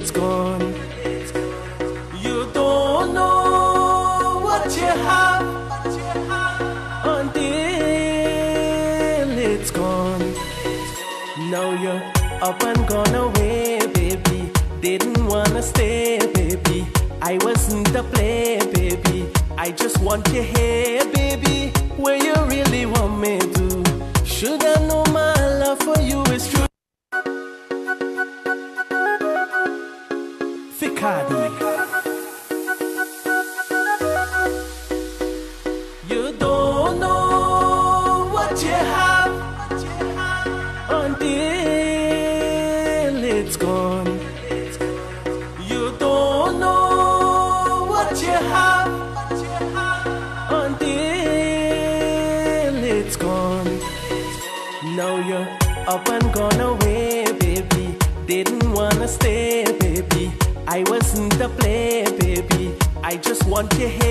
it's gone. You don't know what you have until it's gone. Now you're up and gone away, baby. Didn't wanna stay, baby. I wasn't a play, baby. I just want you here. want to hear.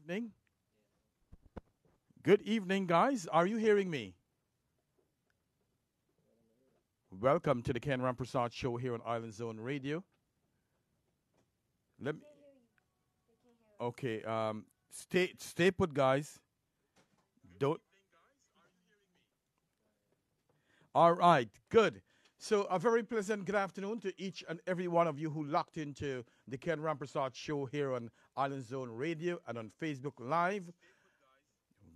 evening. Good evening, guys. Are you hearing me? Welcome to the Ken Rampersaud Show here on Island Zone Radio. Let me. Okay. Um. Stay. Stay put, guys. Don't. All right. Good. So, a very pleasant good afternoon to each and every one of you who locked into the Ken Rampersaud show here on Island Zone Radio and on Facebook Live.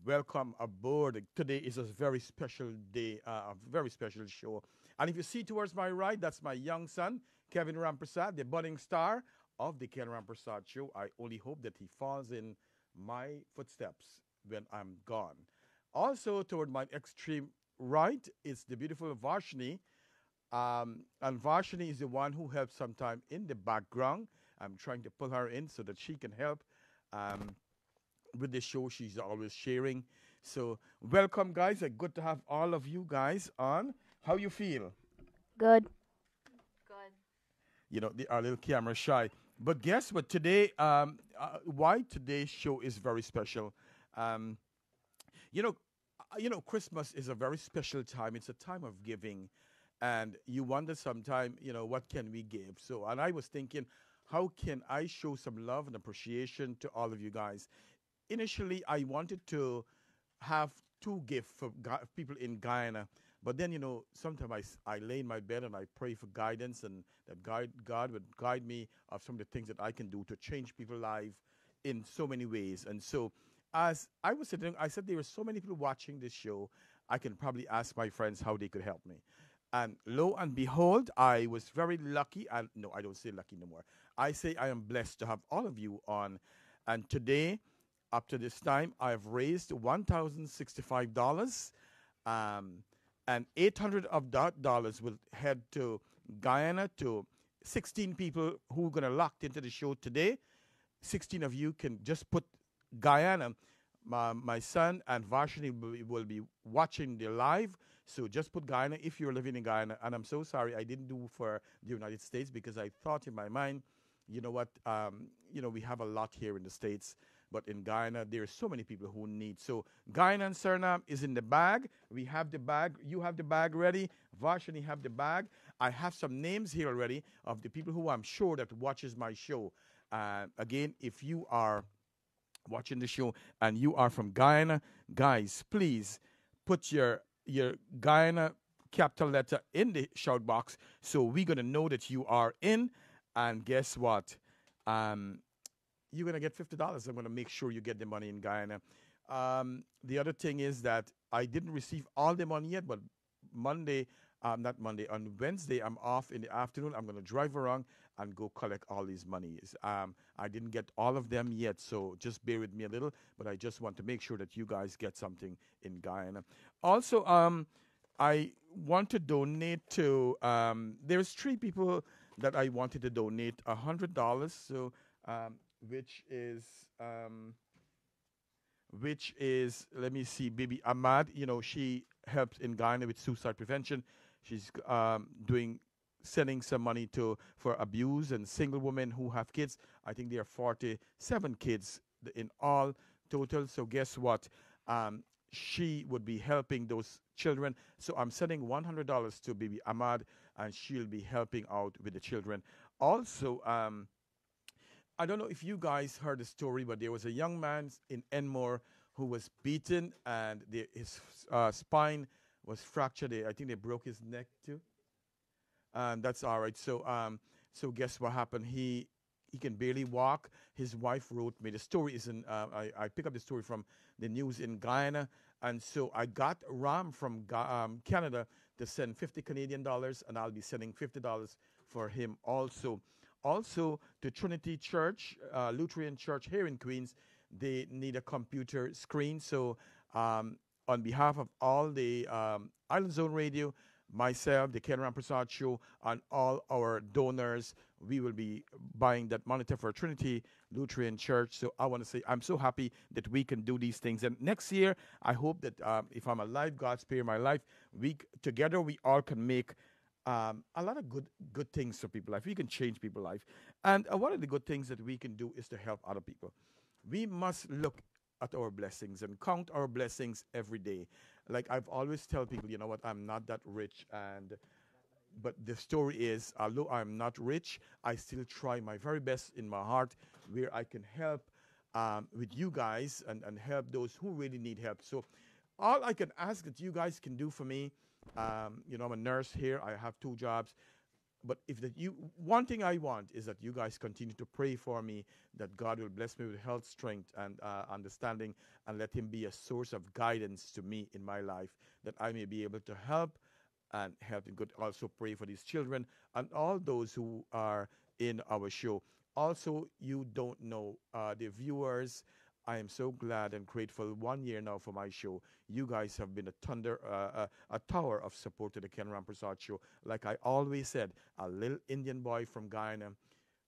Welcome aboard. Today is a very special day, uh, a very special show. And if you see towards my right, that's my young son, Kevin Rampersaud, the budding star of the Ken Rampersaud show. I only hope that he falls in my footsteps when I'm gone. Also, toward my extreme right is the beautiful Varshini. Um, and Varshini is the one who helps sometime in the background. I'm trying to pull her in so that she can help um, with the show. She's always sharing. So, welcome, guys. Uh, good to have all of you guys on. How you feel? Good. Good. You know, they are a little camera shy. But guess what? Today, um, uh, why today's show is very special. Um, you know, uh, you know, Christmas is a very special time. It's a time of giving, and you wonder sometime, you know, what can we give? So, and I was thinking, how can I show some love and appreciation to all of you guys? Initially, I wanted to have two gifts for people in Guyana. But then, you know, sometimes I, I lay in my bed and I pray for guidance and that guide, God would guide me of some of the things that I can do to change people's lives in so many ways. And so, as I was sitting, I said there were so many people watching this show, I can probably ask my friends how they could help me. And lo and behold, I was very lucky. And no, I don't say lucky no more. I say I am blessed to have all of you on. And today, up to this time, I have raised $1,065. Um, and 800 of that dollars will head to Guyana to 16 people who are going to locked into the show today. 16 of you can just put Guyana. My, my son and be, will be watching the live. So just put Guyana if you're living in Guyana. And I'm so sorry I didn't do for the United States because I thought in my mind, you know what, um, you know, we have a lot here in the States. But in Guyana, there are so many people who need. So Guyana and Suriname is in the bag. We have the bag. You have the bag ready. Varshini have the bag. I have some names here already of the people who I'm sure that watches my show. Uh, again, if you are watching the show and you are from Guyana, guys, please put your your Guyana capital letter in the shout box so we're gonna know that you are in. And guess what? Um, you're gonna get fifty dollars. I'm gonna make sure you get the money in Guyana. Um, the other thing is that I didn't receive all the money yet, but Monday, um, not Monday, on Wednesday, I'm off in the afternoon. I'm gonna drive around and go collect all these monies. Um, I didn't get all of them yet, so just bear with me a little. But I just want to make sure that you guys get something in Guyana. Also, um, I want to donate to. Um, there's three people that I wanted to donate a hundred dollars. So, um, which is. Um, which is let me see, bibi Ahmad. You know, she helps in Ghana with suicide prevention. She's um, doing sending some money to for abuse and single women who have kids. I think there are 47 kids in all total. So guess what? Um, she would be helping those children. So I'm sending $100 to Baby Ahmad, and she'll be helping out with the children. Also, um, I don't know if you guys heard the story, but there was a young man in Enmore who was beaten and the, his uh, spine was fractured. I think they broke his neck too. And that's all right. So, um, so guess what happened? He he can barely walk. His wife wrote me. The story is in. Uh, I I pick up the story from the news in Guyana, and so I got Ram from um, Canada to send 50 Canadian dollars, and I'll be sending 50 dollars for him also. Also, to Trinity Church, uh, Lutheran Church here in Queens, they need a computer screen. So, um, on behalf of all the um, Island Zone Radio, myself, the Ken Rampersaud Show, and all our donors, we will be buying that monitor for Trinity Lutheran Church. So I want to say I'm so happy that we can do these things. And next year, I hope that um, if I'm alive, God spare my life, we together we all can make um, a lot of good good things for people's life. We can change people's life, and uh, one of the good things that we can do is to help other people. We must look at our blessings and count our blessings every day. Like I've always tell people, you know what? I'm not that rich, and but the story is, although I'm not rich, I still try my very best in my heart where I can help um, with you guys and, and help those who really need help. So, all I can ask that you guys can do for me, um, you know, I'm a nurse here. I have two jobs but if that you one thing I want is that you guys continue to pray for me that God will bless me with health, strength, and uh, understanding, and let Him be a source of guidance to me in my life that I may be able to help and help in good. Also pray for these children and all those who are in our show. Also, you don't know uh, the viewers I am so glad and grateful. One year now for my show, you guys have been a thunder, uh, uh, a tower of support to the Ken Rampersaud show. Like I always said, a little Indian boy from Guyana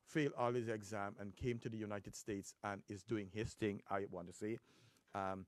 failed all his exam and came to the United States and is doing his thing. I want to say. Um,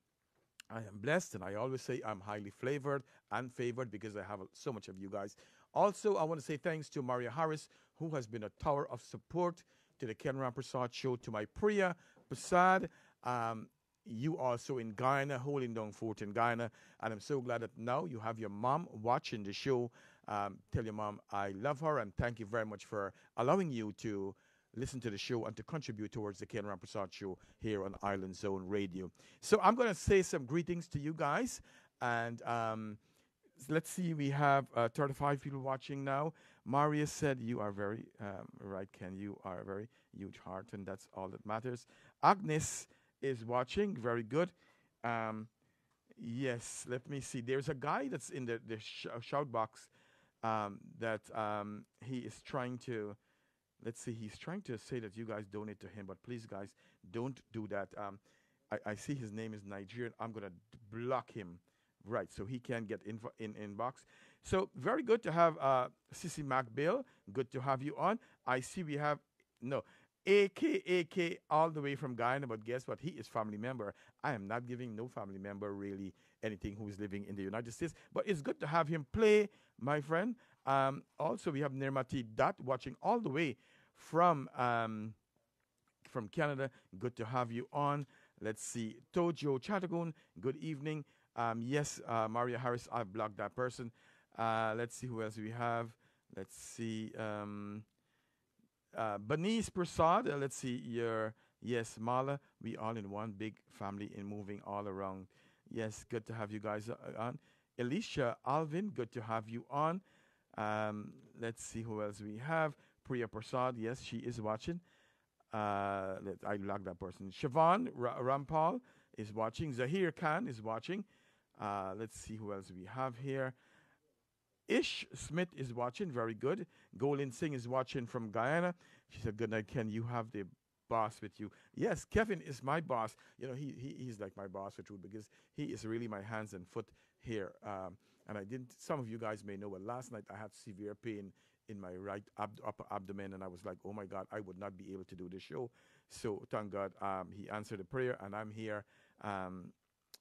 I am blessed, and I always say I'm highly flavored and favored because I have so much of you guys. Also, I want to say thanks to Maria Harris, who has been a tower of support to the Ken Rampersaud show, to my Priya Prasad, um, you also in Guyana, holding down fort in Guyana. And I'm so glad that now you have your mom watching the show. Um, tell your mom I love her and thank you very much for allowing you to listen to the show and to contribute towards the Ken Rampersaud show here on Island Zone Radio. So I'm going to say some greetings to you guys. And um, let's see, we have uh, 35 people watching now. Maria said, You are very um, right, Ken. You are a very huge heart, and that's all that matters. Agnes is watching. Very good. Um, yes, let me see. There's a guy that's in the, the sh- uh, shout box um, that um, he is trying to. Let's see, he's trying to say that you guys donate to him, but please, guys, don't do that. Um, I, I, see his name is Nigerian. I'm to block him. Right, so he can get in in inbox. So very good to have uh, Sissy MacBill. Good to have you on. I see we have no AK, AK, all the way from Guyana, but guess what? He is family member. I am not giving no family member really anything who is living in the United States, but it's good to have him play, my friend. Um, also, we have Nirmati Dot watching all the way from um, from Canada. Good to have you on. Let's see, Tojo Chattagoon. Good evening. Um, yes, uh, Maria Harris. I've blocked that person. Uh, let's see who else we have. Let's see. Um, uh, Bernice Prasad, uh, let's see, your yes, Mala, we all in one big family in moving all around. Yes, good to have you guys uh, on. Alicia Alvin, good to have you on. Um, let's see who else we have. Priya Prasad, yes, she is watching. Uh, let, I like that person. Siobhan Ra- Rampal is watching. Zahir Khan is watching. Uh, let's see who else we have here. Ish Smith is watching. Very good. Golin Singh is watching from Guyana. She said, Good night, Ken. You have the boss with you. Yes, Kevin is my boss. You know, he, he he's like my boss for truth because he is really my hands and foot here. Um, and I didn't, some of you guys may know, but last night I had severe pain in my right ab- upper abdomen, and I was like, oh my God, I would not be able to do the show. So thank God um, he answered the prayer, and I'm here, um,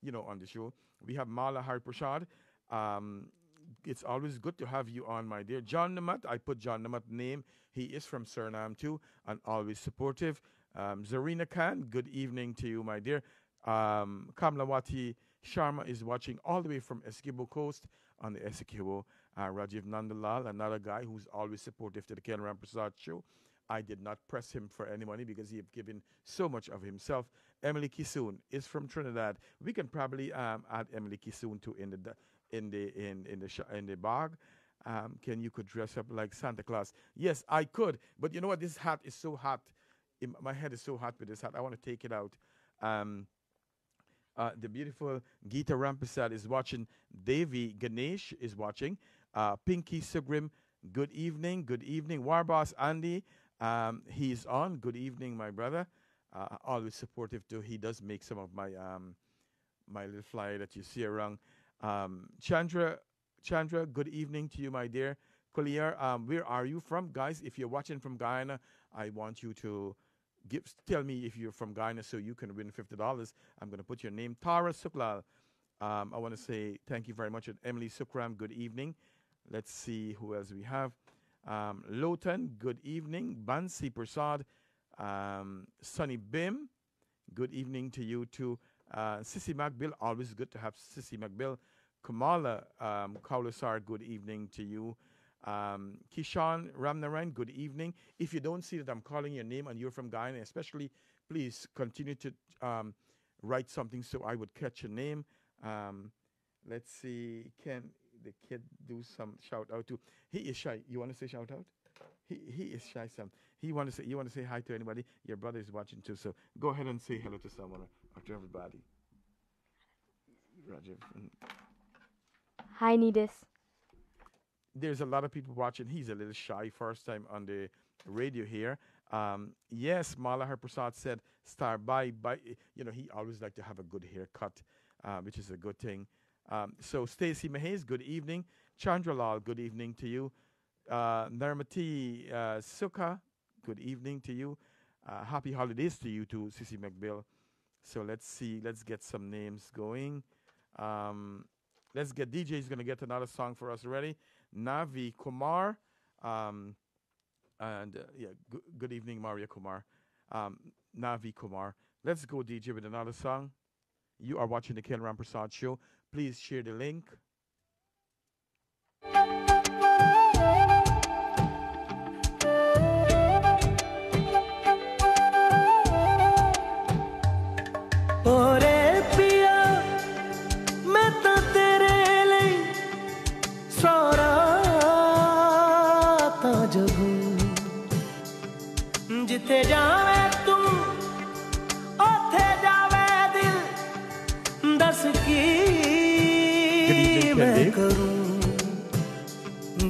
you know, on the show. We have Mala Hari Prashad. Um, it's always good to have you on, my dear. John Namat, I put John Namat name. He is from Suriname too, and always supportive. Um, Zarina Khan, good evening to you, my dear. Um, Kamlawati Sharma is watching all the way from Essequibo Coast on the Essequibo. Uh, Rajiv Nandalal, another guy who's always supportive to the Ken Rampersaud show. I did not press him for any money because he had given so much of himself. Emily Kisoon is from Trinidad. We can probably um, add Emily Kisoon to in the in the in in the sh- in the bog. Um, can you could dress up like Santa Claus? Yes, I could. But you know what? This hat is so hot. my head is so hot with this hat. I want to take it out. Um, uh, the beautiful Geeta Rampersad is watching. Devi Ganesh is watching. Uh, Pinky Sugrim, good evening. Good evening. War Boss Andy, um, he's on. Good evening, my brother. Uh, always supportive too. He does make some of my um, my little flyer that you see around. Um, Chandra, Chandra, good evening to you, my dear. Collier, um, where are you from, guys? If you're watching from Guyana, I want you to give tell me if you're from Guyana so you can win fifty dollars. I'm going to put your name, Tara Suklal. Um, I want to say thank you very much, and Emily Sukram. Good evening. Let's see who else we have. Um, Lotan, good evening. Bansi Prasad, um, Sunny Bim, good evening to you too. Uh, Sissy McBill, always good to have Sissy McBill. Kamala um, Kaulasar, good evening to you. Um, Kishan Ramnarayan, good evening. If you don't see that I'm calling your name and you're from Guyana, especially please continue to um, write something so I would catch your name. Um, let's see. Can the kid do some shout out to? He is shy. You want to say shout out? He he is shy. Some. He want to say. You want to say hi to anybody? Your brother is watching too. So go ahead and say hello to someone or, or everybody. Rajiv. mm. Hi, Nidis. there's a lot of people watching. He's a little shy, first time on the radio here. Um, yes, Malahar Prasad said, "Star by by." You know, he always like to have a good haircut, uh, which is a good thing. Um, so, Stacy Mahays, good evening. Chandralal, good evening to you. Uh, Narmati uh, Sukha, good evening to you. Uh, happy holidays to you too, Sissy McBill. So let's see, let's get some names going. Um, let's get DJ is going to get another song for us ready. Navi Kumar. Um, and uh, yeah, g- good evening, Maria Kumar. Um, Navi Kumar. Let's go, DJ, with another song. You are watching the Ken Rampersaud show. Please share the link.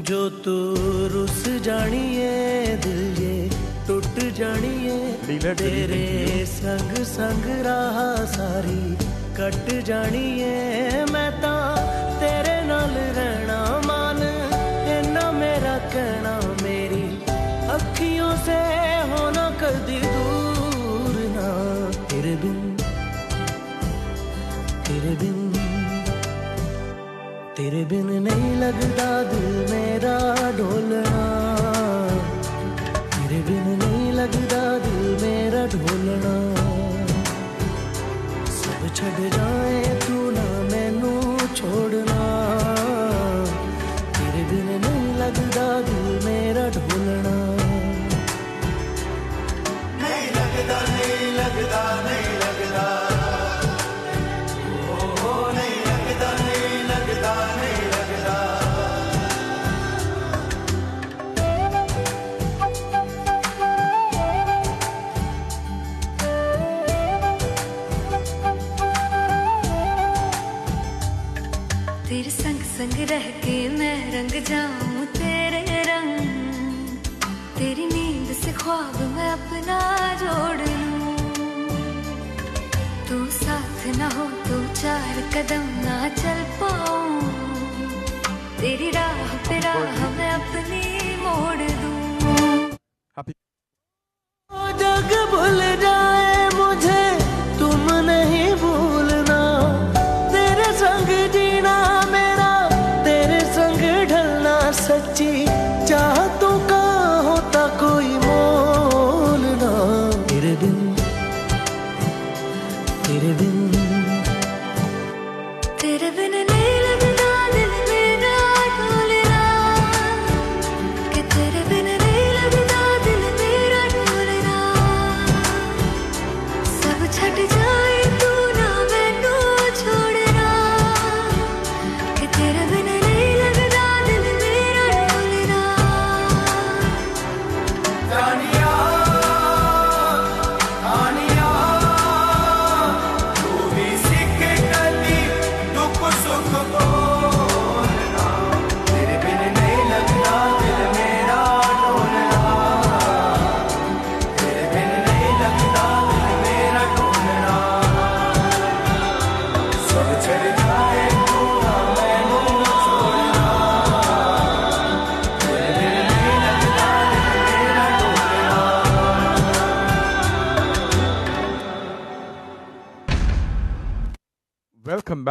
जो तू रुस जानी है दिल ये टूट जानी है तेरे संग संग राह सारी कट जानी है मैं ता तेरे नाल रहना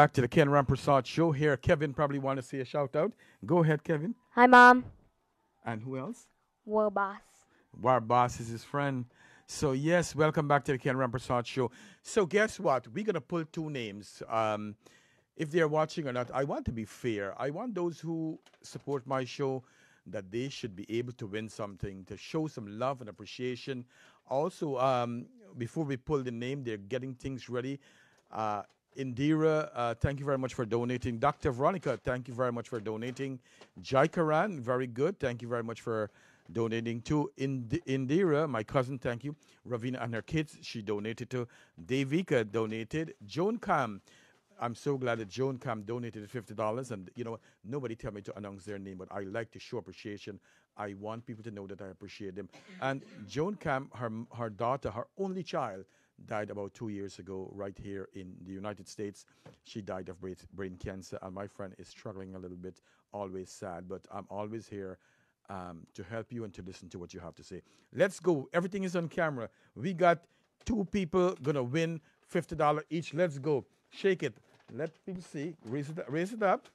back to the Ken Rampersaud show. Here, Kevin probably want to say a shout out. Go ahead, Kevin. Hi, Mom. And who else? Well, boss. War Boss is his friend. So yes, welcome back to the Ken Rampersaud show. So guess what? We're gonna pull two names. Um, if they're watching or not, I want to be fair. I want those who support my show that they should be able to win something, to show some love and appreciation. Also, um, before we pull the name, they're getting things ready. Uh, Indira, uh, thank you very much for donating. Dr. Veronica, thank you very much for donating. Jai Karan, very good. Thank you very much for donating to Ind- Indira, my cousin, thank you. Ravina and her kids, she donated to. Devika donated. Joan Cam, I'm so glad that Joan Cam donated $50. And you know, nobody tell me to announce their name, but I like to show appreciation. I want people to know that I appreciate them. And Joan Cam, her, her daughter, her only child, died about two years ago right here in the United States. She died of brain, cancer, and my friend is struggling a little bit, always sad, but I'm always here um, to help you and to listen to what you have to say. Let's go. Everything is on camera. We got two people gonna win $50 each. Let's go. Shake it. Let people see. Raise it, raise it up.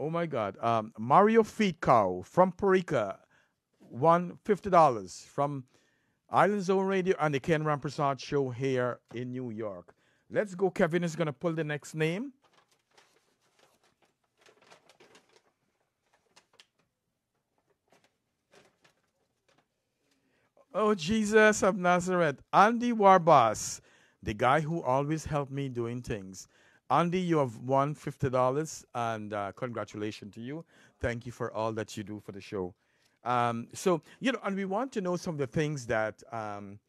Oh my God. Um, Mario Cow from Perica won $50 from Island Zone Radio and the Ken Rampersaud Show here in New York. Let's go. Kevin is going to pull the next name. Oh, Jesus of Nazareth. Andy Warbas, the guy who always helped me doing things. Andy, you have won $50 and uh, congratulations to you. Thank you for all that you do for the show. Um, so, you know, and we want to know some of the things that, um,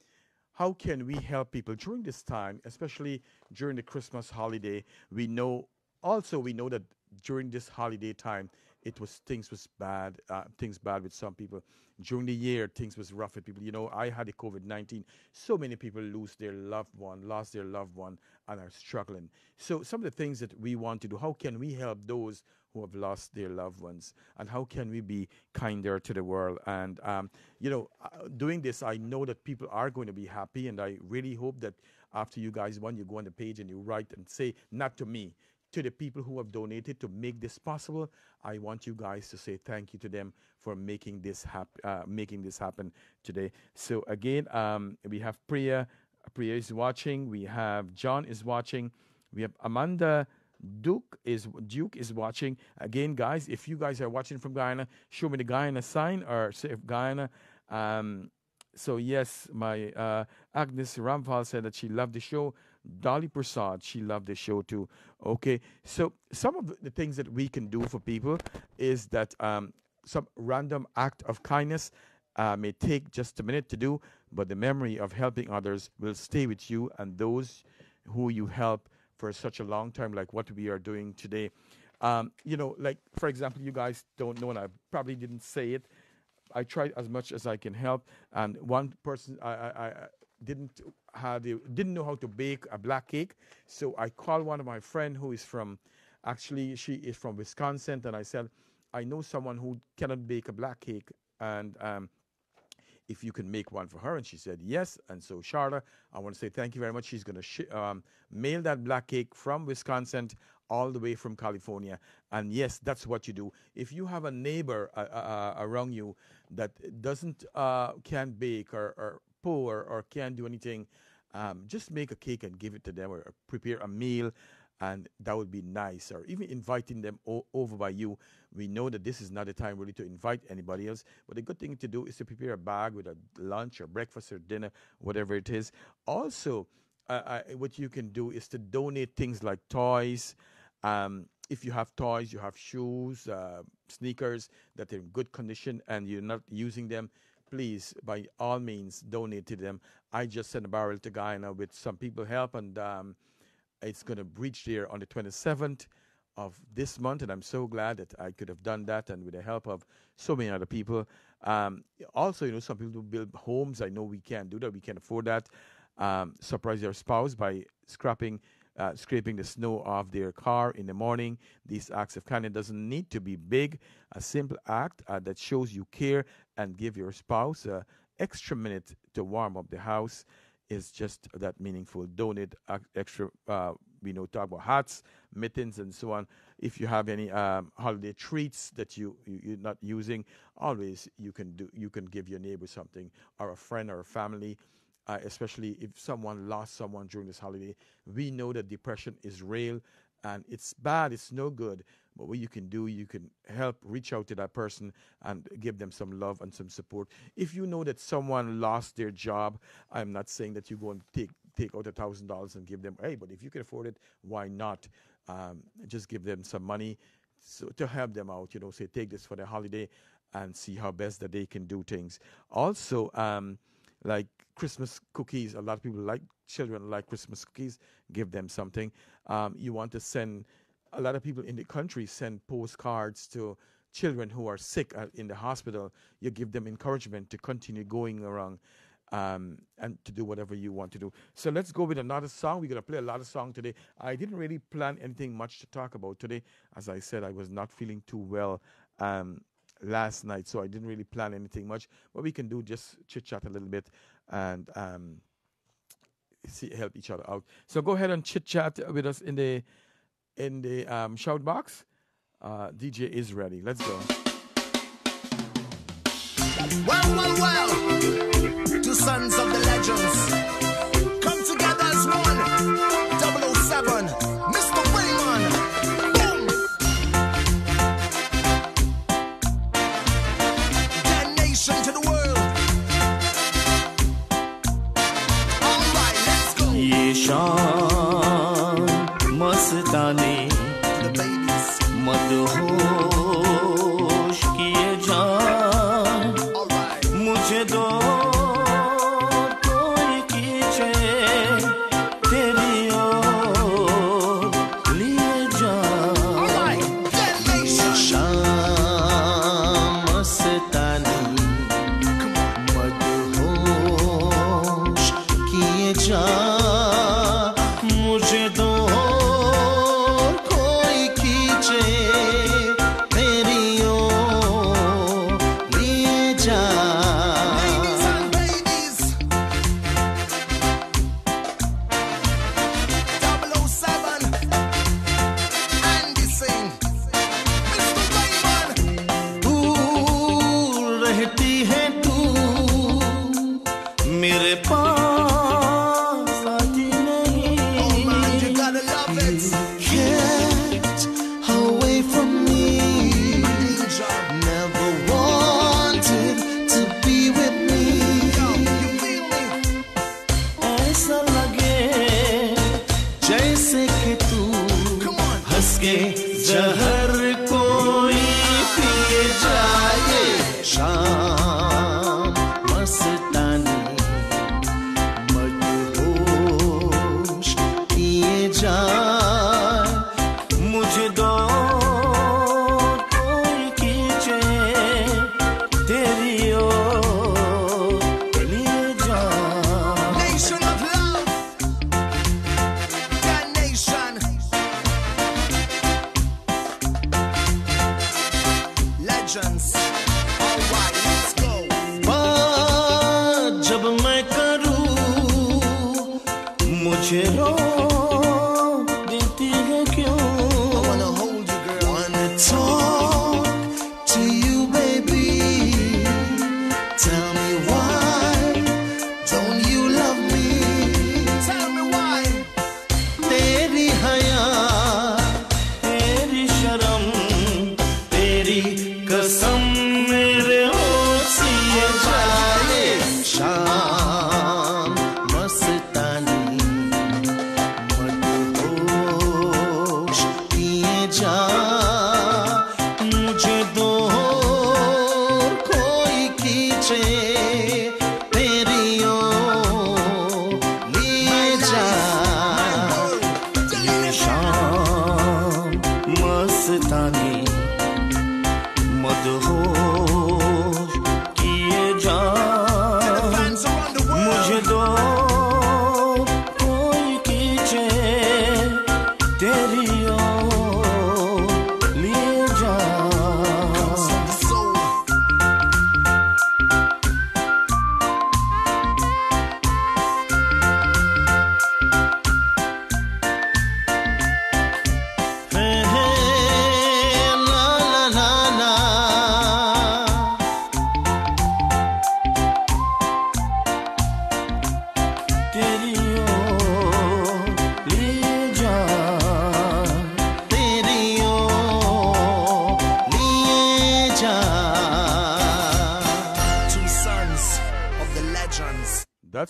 how can we help people during this time, especially during the Christmas holiday? We know, also, we know that during this holiday time, it was things was bad, uh, things bad with some people. During the year, things was rough with people. You know, I had the COVID nineteen. So many people lose their loved one, lost their loved one, and are struggling. So some of the things that we want to do, how can we help those who have lost their loved ones, and how can we be kinder to the world? And um, you know, uh, doing this, I know that people are going to be happy, and I really hope that after you guys won, you go on the page and you write and say, not to me, to the people who have donated to make this possible. I want you guys to say thank you to them for making this hap- uh, making this happen today. So again, um, we have Priya. Priya is watching. We have John is watching. We have Amanda. Duke is Duke is watching again, guys. If you guys are watching from Guyana, show me the Guyana sign or say if Guyana. Um, so yes, my uh, Agnes Ramphal said that she loved the show. Dolly Prasad, she loved the show too. Okay, so some of the things that we can do for people is that um, some random act of kindness uh, may take just a minute to do, but the memory of helping others will stay with you and those who you help for such a long time, like what we are doing today. Um, you know, like for example, you guys don't know, and I probably didn't say it. I tried as much as I can help, and one person I, I, I didn't the, didn't know how to bake a black cake, so I called one of my friend who is from, actually she is from Wisconsin, and I said, I know someone who cannot bake a black cake, and um, if you can make one for her. And she said yes. And so, Charlotte, I want to say thank you very much. She's going to sh- um, mail that black cake from Wisconsin all the way from California. And yes, that's what you do. If you have a neighbor uh, uh, around you that doesn't uh, can bake or, or or can't do anything, um, just make a cake and give it to them or prepare a meal and that would be nice. Or even inviting them over by you. We know that this is not the time really to invite anybody else, but the good thing to do is to prepare a bag with a lunch or breakfast or dinner, whatever it is. Also, uh, uh, what you can do is to donate things like toys. Um, if you have toys, you have shoes, uh, sneakers that are in good condition and you're not using them, please, by all means, donate to them. I just sent a barrel to Guyana with some people help, and um, it's going to reach there on the 27th of this month, and I'm so glad that I could have done that, and with the help of so many other people. Um, also, you know, some people do build homes. I know we can't do that; we can't afford that. Um, surprise your spouse by scrapping, uh, scraping the snow off their car in the morning. These acts of kindness doesn't need to be big. A simple act uh, that shows you care and give your spouse a extra minute to warm up the house is just that meaningful. Donate uh, extra, uh, we know, talk about hats, mittens, and so on. If you have any um, holiday treats that you, you are not using, always you can do. You can give your neighbor something, or a friend, or a family. Uh, especially if someone lost someone during this holiday, we know that depression is real and it's bad. It's no good. But what you can do, you can help reach out to that person and give them some love and some support. If you know that someone lost their job, I'm not saying that you go and take take out a thousand dollars and give them. Hey, but if you can afford it, why not? Um, just give them some money so to help them out. You know, say take this for the holiday and see how best that they can do things. Also, um, like Christmas cookies. A lot of people like children like Christmas cookies. Give them something. Um, you want to send. A lot of people in the country send postcards to children who are sick uh, in the hospital. You give them encouragement to continue going around. Um, and to do whatever you want to do. So let's go with another song. We're going to play a lot of song today. I didn't really plan anything much to talk about today. As I said, I was not feeling too well um, last night, so I didn't really plan anything much. What we can do just chit chat a little bit and um, see, help each other out. So go ahead and chit chat with us in the in the um, shout box. Uh, DJ is ready. Let's go. Well, well, well. Two sons of the legends come together as one. Babies.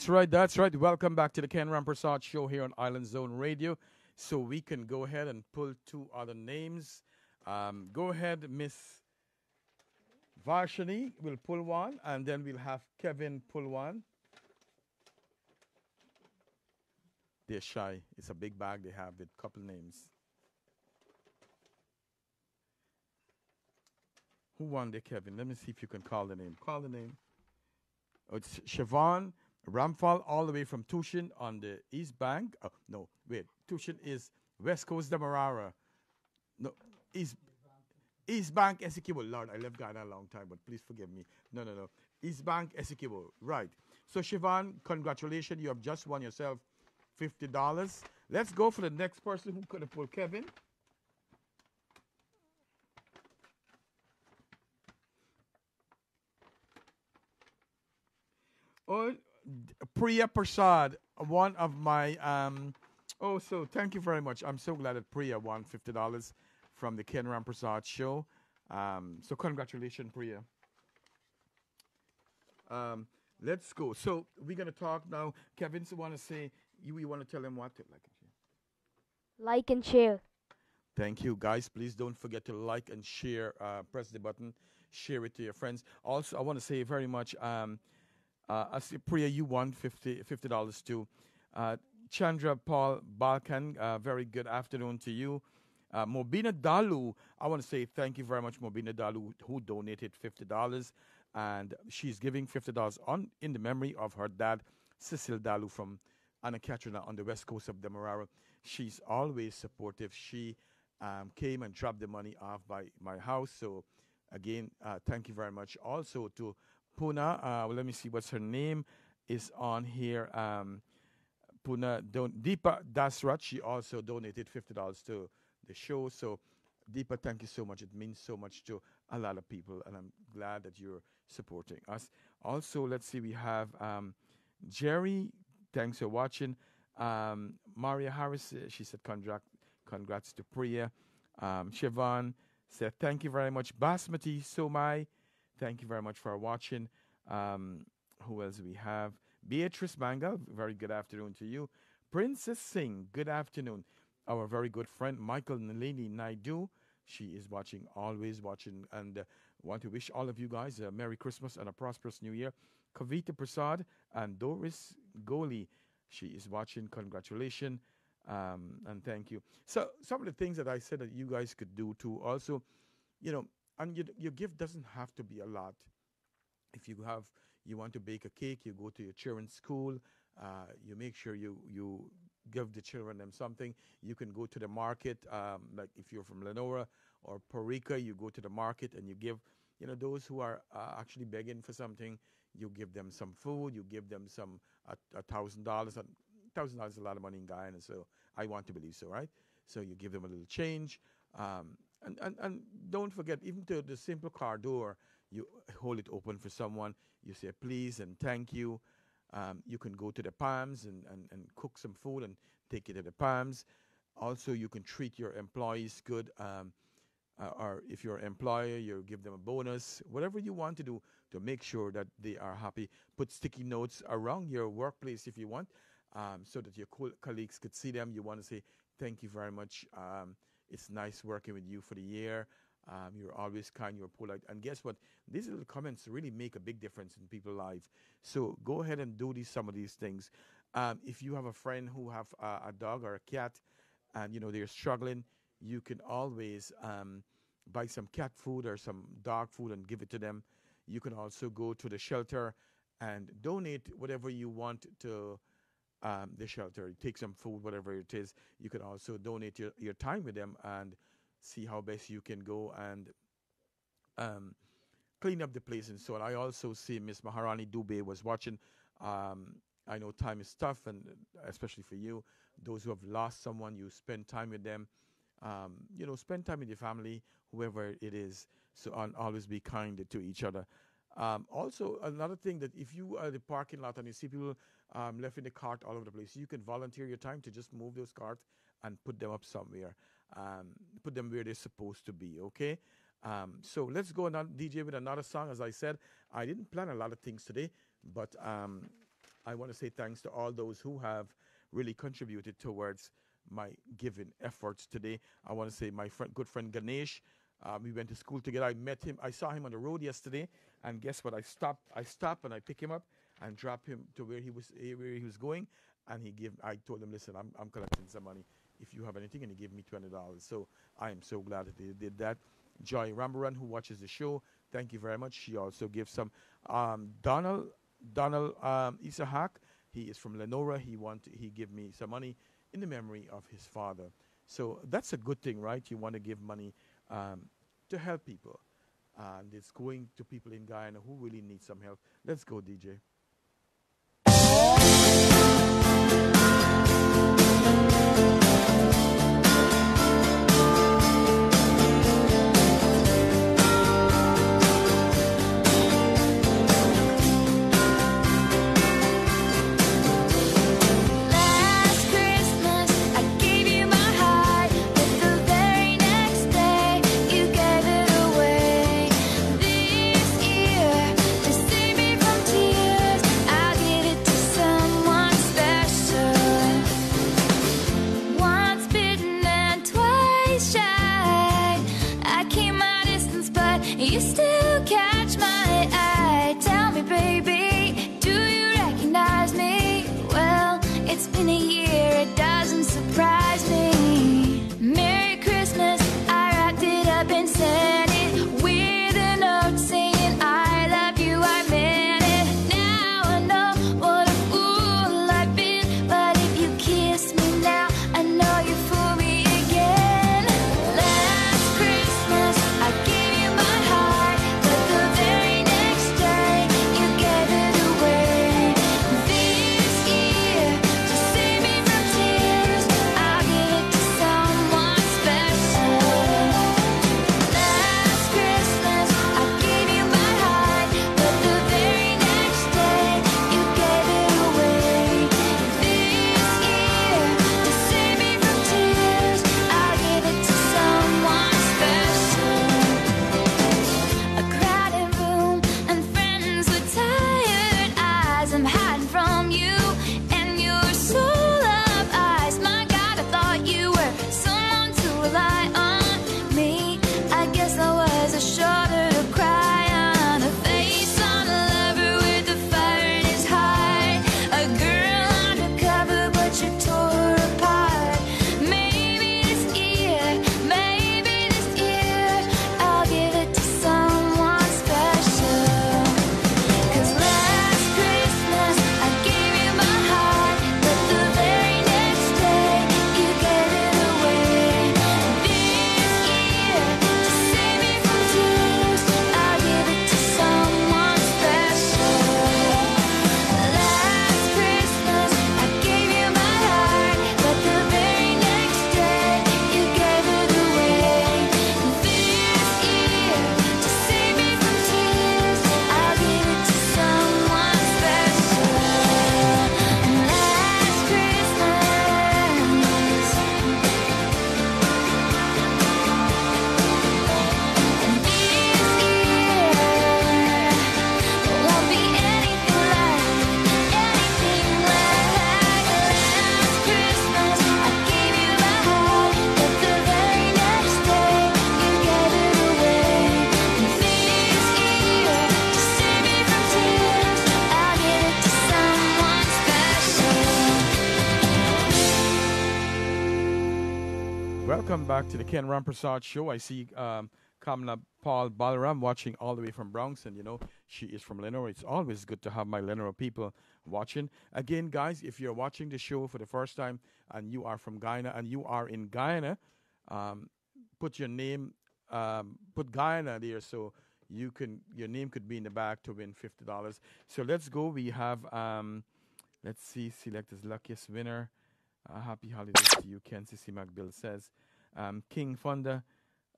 That's right, that's right. Welcome back to the Ken Rampersaud Show here on Island Zone Radio. So we can go ahead and pull two other names. Um, go ahead, Miss Varshini will pull one, and then we'll have Kevin pull one. They're shy. It's a big bag they have with couple names. Who won there, Kevin? Let me see if you can call the name. Call the name. Oh, it's Siobhan Ramphal, all the way from Tuschen on the East Bank. Oh, no, wait. Tuschen is West Coast Demerara. No, East East Bank Essequibo. Lord, I left Guyana a long time, but please forgive me. No, no, no. East Bank Essequibo. Right. So, Siobhan, congratulations. You have just won yourself $50. Let's go for the next person who could have pulled Kevin. Oh, Priya Prasad, one of my. Um, oh, so thank you very much. I'm so glad that Priya won fifty dollars from the Ken Rampersaud show. Um, so congratulations, Priya. Um, let's go. So we're gonna talk now. Kevin, so want to say you, you want to tell them what? to Like, and share? Like and share. Thank you, guys. Please don't forget to like and share. Uh, press the button, share it to your friends. Also, I want to say very much. Um, uh, I see Priya, you won 50 dollars too. Uh, Chandra Paul Balkan, uh, very good afternoon to you. Uh, Mobina Dalu, I want to say thank you very much, Mobina Dalu, who donated fifty dollars, and she's giving fifty dollars on in the memory of her dad, Cecil Dalu from Anna Catherina on the west coast of Demerara. She's always supportive. She um, came and dropped the money off by my house. So again, uh, thank you very much. Also to Puna, uh, well, let me see what's her name is on here. Um, Puna don- Deepa Dasrat. She also donated fifty dollars to the show. So Deepa, thank you so much. It means so much to a lot of people, and I'm glad that you're supporting us. Also, let's see, we have um, Jerry. Thanks for watching. Um, Maria Harris, uh, she said, congrats, congrats to Priya. Um, Siobhan said, thank you very much. Basmati Somai, thank you very much for watching. Um, who else we have? Beatrice Mangal, very good afternoon to you. Princess Singh, good afternoon. Our very good friend Michael Nalini Naidu, she is watching, always watching, and uh, want to wish all of you guys a Merry Christmas and a prosperous New Year. Kavita Prasad and Doris Goli, she is watching. Congratulations um, and thank you. So some of the things that I said that you guys could do too. Also, you know, and your your gift doesn't have to be a lot. If you have you want to bake a cake, you go to your children's school. Uh, you make sure you you give the children them something. You can go to the market, um, like if you're from Leonora or Rico, you go to the market and you give, you know, those who are uh, actually begging for something, you give them some food, you give them some a a thousand dollars. A thousand dollars is a lot of money in Guyana, so I want to believe so, right? So you give them a little change, um, and, and and don't forget, even to the simple car door, you hold it open for someone. You say please and thank you. Um, you can go to the Palms and, and, and cook some food and take it to the Palms. Also, you can treat your employees good. Um, uh, or if you're an employer, you give them a bonus, whatever you want to do to make sure that they are happy. Put sticky notes around your workplace if you want, um, so that your co- colleagues could see them. You want to say, Thank you very much. Um, it's nice working with you for the year. Um, you're always kind, you're polite. And guess what? These little comments really make a big difference in people's lives. So go ahead and do these some of these things. Um, if you have a friend who have uh, a dog or a cat, and you know they're struggling, you can always um, buy some cat food or some dog food and give it to them. You can also go to the shelter and donate whatever you want to um, the shelter. Take some food, whatever it is. You can also donate your, your time with them and see how best you can go and um, clean up the place and so on. I also see Miss Maharani Dubey was watching. Um, I know time is tough, and especially for you, those who have lost someone, you spend time with them. Um, you know, spend time with your family, whoever it is. So and always be kind to each other. Um, also, another thing that if you are the parking lot and you see people um, left in the cart all over the place, you can volunteer your time to just move those carts and put them up somewhere. Um, put them where they're supposed to be. Okay. Um, so let's go on DJ with another song. As I said, I didn't plan a lot of things today, But um, I want to say thanks to all those who have really contributed towards my giving efforts today. I want to say my friend, good friend Ganesh. Um, we went to school together. I met him. I saw him on the road yesterday, and guess what? I stopped. I stopped and I pick him up and drop him to where he was eh, where he was going, and he gave. I told him, listen, I'm, I'm collecting some money. If you have anything, and he gave me twenty dollars. So I am so glad that they did that. Joy Rambaran, who watches the show, thank you very much. She also gives some. Um, Donald Donald um, Isahak, he is from Leonora. He want he give me some money in the memory of his father. So that's a good thing, right? You want to give money um, to help people, and it's going to people in Guyana who really need some help. Let's go, DJ. Ken Rampersaud Show. I see um, Kamla Paul Balaram watching all the way from Bronx, and you know she is from Lenore. It's always good to have my Lenore people watching. Again, guys, if you're watching the show for the first time and you are from Guyana and you are in Guyana, um, put your name, um, put Guyana there so you can your name could be in the back to win fifty dollars. So let's go. We have um, let's see, select as luckiest winner. Uh, happy holidays to you, Ken Sissy McBill says. Um, King Fonda,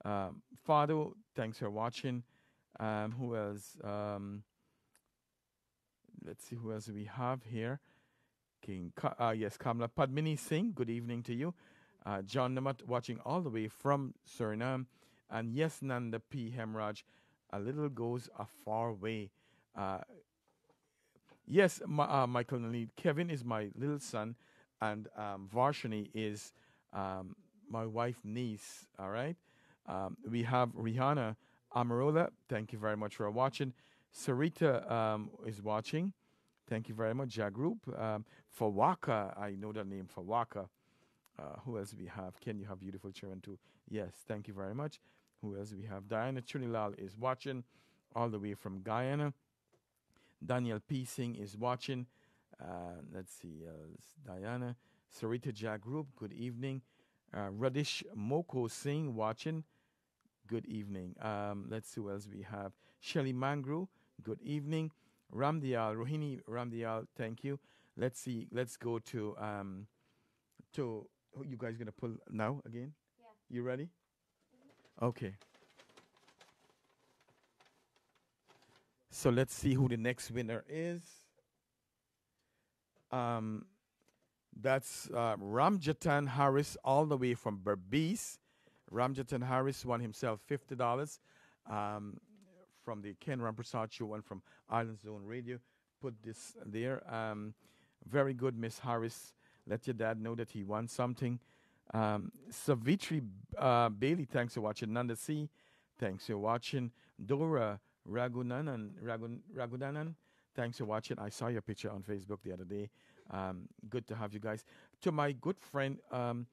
um, Fado, thanks for watching. Um, who else? Um, let's see who else we have here. King, Ka- uh, yes, Kamla Padmini Singh, good evening to you. Uh, John Namat watching all the way from Suriname. And yes, Nanda P. Hemraj, a little goes a far way. Uh, Yes, my, uh, Michael. Kevin is my little son, and um, is um, my wife niece. All right. Um, we have Rihanna Amarola. Thank you very much for watching. Sarita um, is watching. Thank you very much. Jack Group. Um, Fawaka. I know that name. Fawaka. Uh, who else we have? Can you have beautiful children too? Yes. Thank you very much. Who else we have? Diana Chunilal is watching all the way from Guyana. Daniel P. Singh is watching. Uh, let's see, uh, Diana. Sarita Jack Group, good evening. Uh, Radish Moko Singh watching. Good evening. Um, let's see who else we have. Shelly Mangru, good evening. Ramdial, Rohini Ramdial, thank you. Let's see, let's go to, um, to, who you guys gonna pull now again? Yeah. You ready? Okay. So let's see who the next winner is. Um, that's uh, Ramjatan Harris, all the way from Berbice. Ramjatan Harris won himself fifty dollars um, from the Ken Rampersaud show, one from Island Zone Radio. Put this there. Um, very good, Miss Harris. Let your dad know that he won something. Um, Savitri uh, Bailey, thanks for watching. Nanda C, thanks for watching. Dora Ragunanan, Ragun, Ragunanan, thanks for watching. I saw your picture on Facebook the other day. Um, good to have you guys. To my good friend um,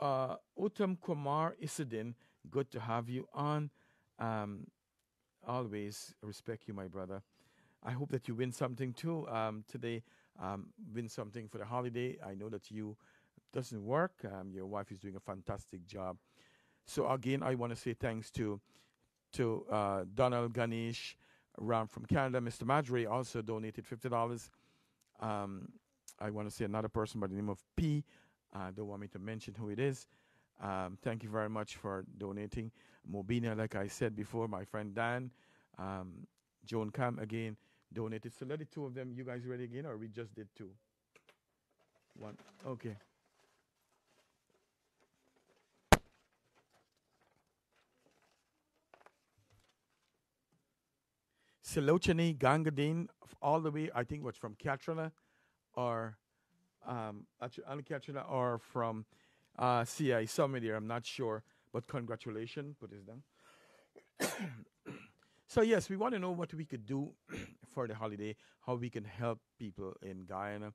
uh, Uttam Kumar Isidin, good to have you on. Um, always respect you, my brother. I hope that you win something too um, today. Um, win something for the holiday. I know that you doesn't work. Um, your wife is doing a fantastic job. So again, I want to say thanks to to uh, Donald Ganesh Ram from Canada. Mr. Madre also donated fifty dollars. Um, I want to see another person by the name of P. Uh, don't want me to mention who it is. Um, thank you very much for donating. Mobina, like I said before, my friend Dan, um, Joan Cam again donated. So let the two of them. You guys ready again, or we just did two? One. Okay. Silochani Gangadin, all the way, I think, was from Katrina or um, only Katrina or from uh, CI Summit there. I'm not sure, but congratulations. Put this down. so, yes, we want to know what we could do for the holiday, how we can help people in Guyana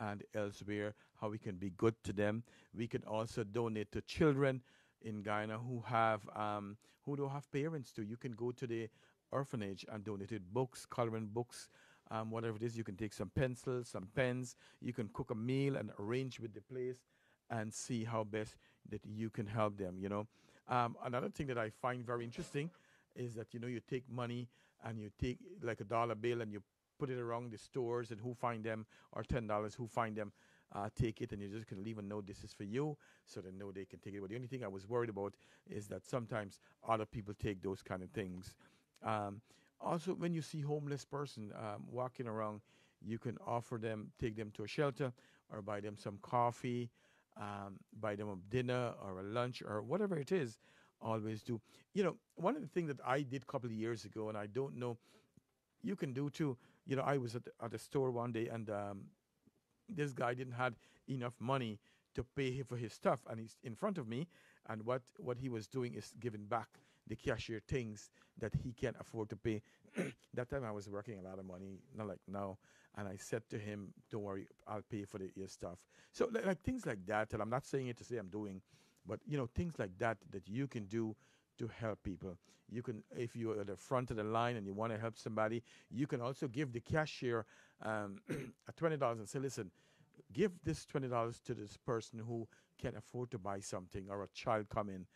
and elsewhere, how we can be good to them. We can also donate to children in Guyana who have um, who don't have parents to. You can go to the orphanage and donated books, coloring books, um, whatever it is. You can take some pencils, some pens. You can cook a meal and arrange with the place and see how best that you can help them. You know, um, another thing that I find very interesting is that you know you take money and you take like a dollar bill and you put it around the stores and who find them or ten dollars who find them uh, take it and you just can leave a note this is for you so they know they can take it but the only thing i was worried about is that sometimes other people take those kind of things um, also, when you see homeless person um, walking around, you can offer them, take them to a shelter, or buy them some coffee, um, buy them a dinner or a lunch or whatever it is. Always do. You know, one of the things that I did a couple of years ago, and I don't know, you can do too. You know, I was at at a store one day, and um, this guy didn't had enough money to pay for his stuff, and he's in front of me, and what what he was doing is giving back the cashier thinks that he can't afford to pay. that time I was working a lot of money, not like now, and I said to him, "Don't worry, I'll pay for the, your stuff." So li- like things like that, and I'm not saying it to say I'm doing, but you know things like that that you can do to help people. You can, if you're at the front of the line and you want to help somebody, you can also give the cashier um, a twenty dollars and say, "Listen, give this twenty dollars to this person who can't afford to buy something, or a child come in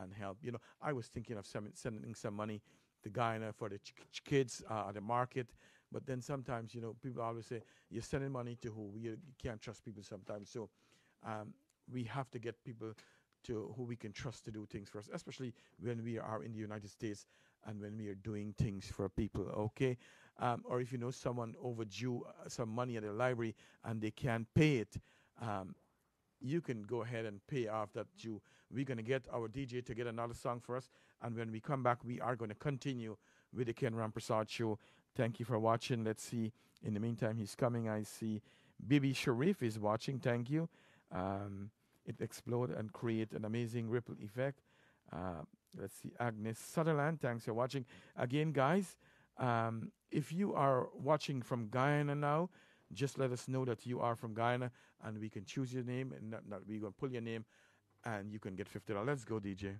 and help." You know, I was thinking of sending some money to Guyana for the ch- ch- kids uh, at the market. But then sometimes, you know, people always say, you're sending money to who? You, you can't trust people sometimes. So um, we have to get people to who we can trust to do things for us, especially when we are in the United States and when we are doing things for people, okay? Um, or if you know someone overdue uh, some money at the library and they can't pay it, um, you can go ahead and pay off that due. We're going to get our DJ to get another song for us. And when we come back, we are going to continue with the Ken Rampersaud show. Thank you for watching. Let's see. In the meantime, he's coming. I see Bibi Sharif is watching. Thank you. Um, it explode and create an amazing ripple effect. Uh, let's see. Agnes Sutherland, thanks for watching. Again, guys, um, if you are watching from Guyana now, just let us know that you are from Guyana and we can choose your name and not, not we're going to pull your name and you can get $50. Let's go, DJ.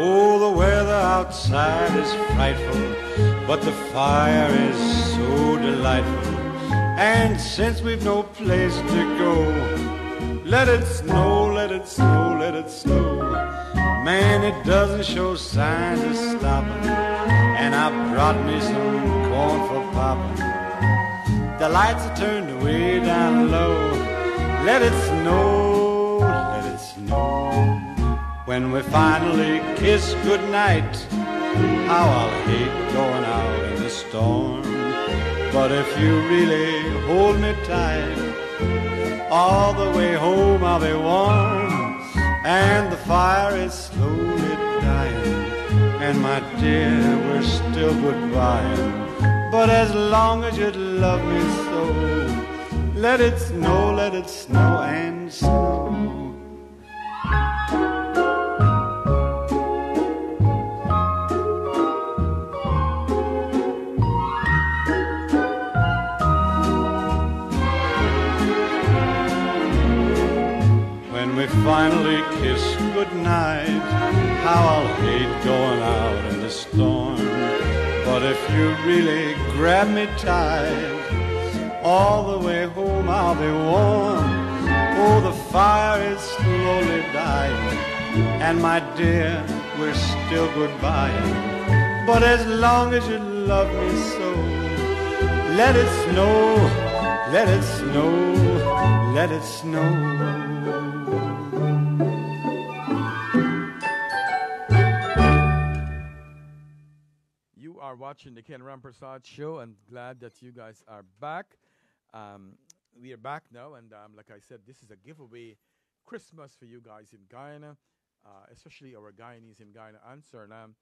Oh, the weather outside is frightful, but the fire is so delightful. And since we've no place to go, let it snow, let it snow, let it snow. Man, it doesn't show signs of stopping. And I brought me some corn for popping. The lights are turned way down low. Let it snow, let it snow. When we finally kiss goodnight, how I'll hate going out in the storm. But if you really hold me tight, all the way home I'll be warm. And the fire is slowly dying. And my dear, we're still goodbye. But as long as you love me so, let it snow, let it snow and snow. We finally kiss goodnight, how I'll hate going out in the storm. But if you really grab me tight, all the way home I'll be warm. Oh, the fire is slowly dying, and my dear, we're still goodbye. But as long as you love me so, let it snow, let it snow, let it snow. Are watching the Ken Rampersaud show and glad that you guys are back. Um, we are back now, and um, like I said, this is a giveaway Christmas for you guys in Guyana, uh, especially our Guyanese in Guyana and Suriname.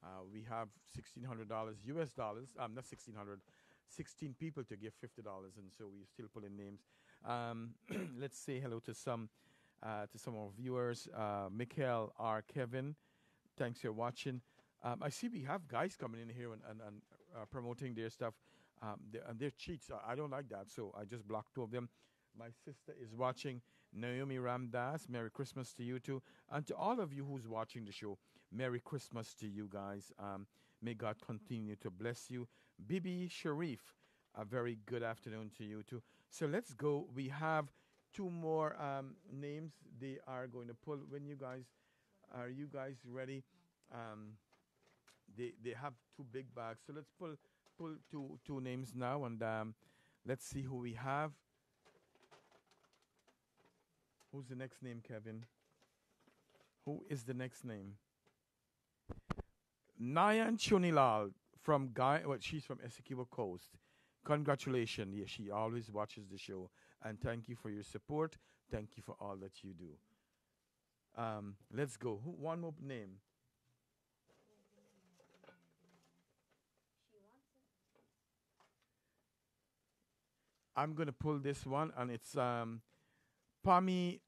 Uh, we have $1,600 US dollars, um, not 1600 16 people to give $50, and so we're still pulling names. Um, let's say hello to some uh, to some of our viewers. Uh, Mikhail R. Kevin, thanks for watching. Um, I see we have guys coming in here and, and, and uh, promoting their stuff, um, and they're cheats. I, I don't like that, so I just blocked two of them. My sister is watching. Naomi Ramdas, Merry Christmas to you too, and to all of you who's watching the show. Merry Christmas to you guys. Um, may God continue to bless you. Bibi Sharif, a very good afternoon to you too. So let's go. We have two more um, names. They are going to pull. When you guys are you guys ready? Um, they they have two big bags. So let's pull pull two two names now, and um, let's see who we have. Who's the next name, Kevin? Who is the next name? Nayan Chunilal from Guy. Well, she's from Essequibo Coast. Congratulations. Yeah, she always watches the show. And thank you for your support. Thank you for all that you do. Um, let's go. Who, one more name. I'm going to pull this one, and it's um, Pami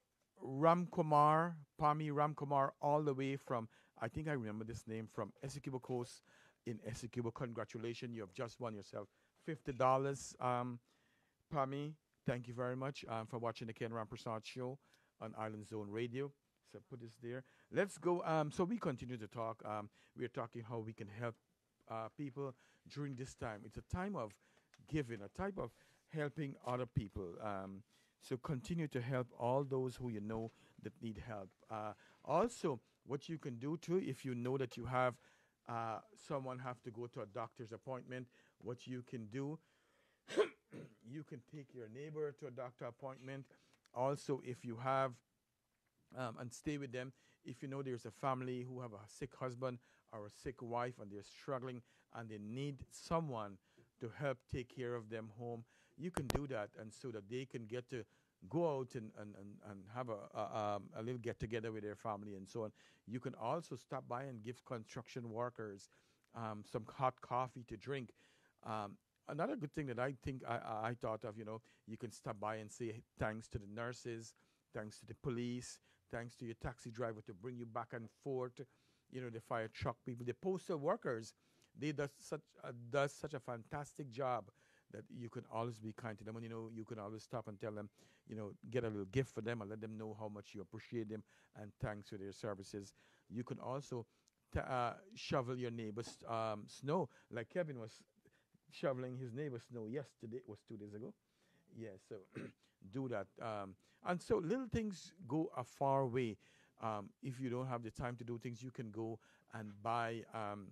Ramkumar. Pami Ramkumar, all the way from, I think I remember this name, from Essequibo Coast in Essequibo. Congratulations, you have just won yourself $50. Um, Pami, thank you very much um, for watching the Ken Rampersaud show on Island Zone Radio. So put this there. Let's go. Um, so we continue to talk. Um, we're talking how we can help uh, people during this time. It's a time of giving, a type of helping other people. Um, so continue to help all those who you know that need help. Uh, also, what you can do too, if you know that you have uh, someone have to go to a doctor's appointment, what you can do, you can take your neighbor to a doctor appointment. Also, if you have um, and stay with them. If you know there's a family who have a sick husband or a sick wife and they're struggling and they need someone to help take care of them home, you can do that and so that they can get to go out and, and, and, and have a, a, um, a little get together with their family and so on. You can also stop by and give construction workers um, some hot coffee to drink. Um, another good thing that I think I, I- thought of, you know, you can stop by and say thanks to the nurses, thanks to the police, thanks to your taxi driver to bring you back and forth, you know, the fire truck people, the postal workers, they does such does such a fantastic job that you can always be kind to them. And you know you can always stop and tell them you know get a little gift for them and let them know how much you appreciate them and thanks for their services. You can also uh, shovel your neighbor's um, snow. Like kevin was shoveling his neighbor's snow yesterday was two days ago. Yeah so do that. Um, and so little things go a far way. Um, if you don't have the time to do things you can go and buy um,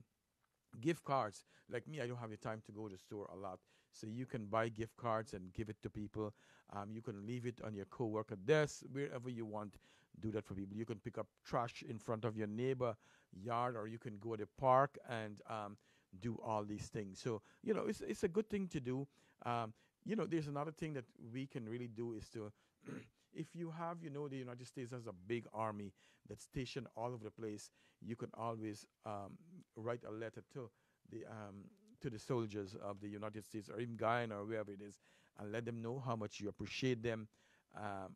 gift cards. Like me, I don't have the time to go to the store a lot. So you can buy gift cards and give it to people. Um, you can leave it on your coworker desk, wherever you want. Do that for people. You can pick up trash in front of your neighbor yard, or you can go to the park and um, do all these things. So you know, it's it's a good thing to do. Um, you know, there's another thing that we can really do is to if you have, you know, the United States has a big army that's stationed all over the place, you can always um, write a letter to the um, to the soldiers of the United States or even Guyana or wherever it is, and let them know how much you appreciate them, um,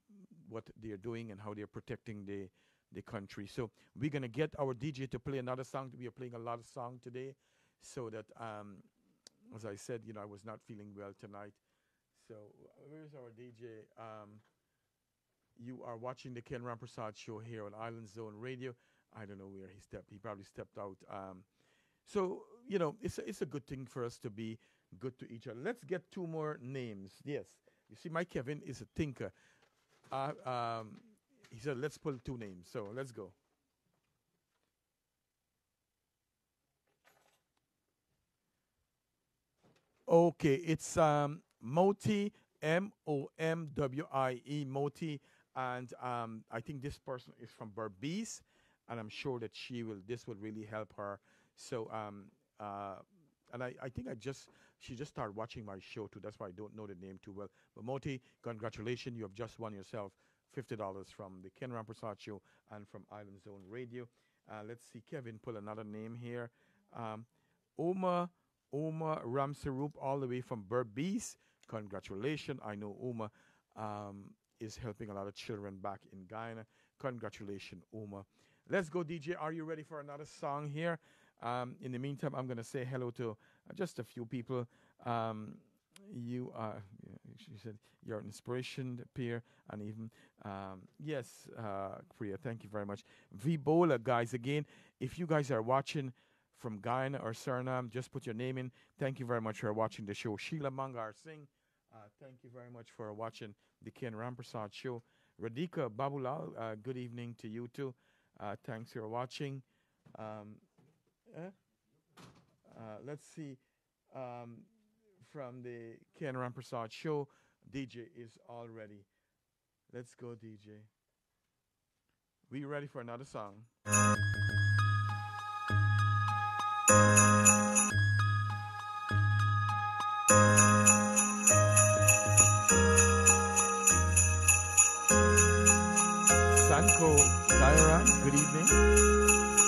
what they're doing, and how they're protecting the the country. So we're gonna get our DJ to play another song. We are playing a lot of song today, so that um, as I said, you know, I was not feeling well tonight. So where's our DJ? Um, you are watching the Ken Rampersaud show here on Island Zone Radio. I don't know where he stepped. He probably stepped out. Um, so you know, it's a, it's a good thing for us to be good to each other. Let's get two more names. Yes, you see, my Kevin is a thinker. Uh, um, he said, "Let's pull two names." So let's go. Okay, it's um, Moti M O M W I E Moti, and um, I think this person is from Berbice, and I'm sure that she will. This will really help her. So, um, uh, and I, I think I just she just started watching my show too. That's why I don't know the name too well. But Moti, congratulations! You have just won yourself fifty dollars from the Ken Rampersaud show and from Island Zone Radio. Uh, let's see, Kevin, pull another name here. Um, Oma Oma Ramsarup, all the way from Berbice. Congratulations. I know Oma um, is helping a lot of children back in Guyana. Congratulations, Oma. Let's go, DJ. Are you ready for another song here? Um, in the meantime, I'm going to say hello to uh, just a few people. Um, you are, she said, you're an inspiration, Pierre, and even, um, yes, uh, Priya, thank you very much. Vibola, guys, again, if you guys are watching, from Guyana or Suriname, just put your name in. Thank you very much for watching the show. Sheila Mangar Singh, uh, thank you very much for watching the Ken Rampersaud show. Radhika Babulal, uh, good evening to you too. Uh, thanks for watching. Um, uh, let's see. Um, from the Ken Rampersaud show, DJ is all ready. Let's go, DJ. We ready for another song? Sanko Daira, good evening.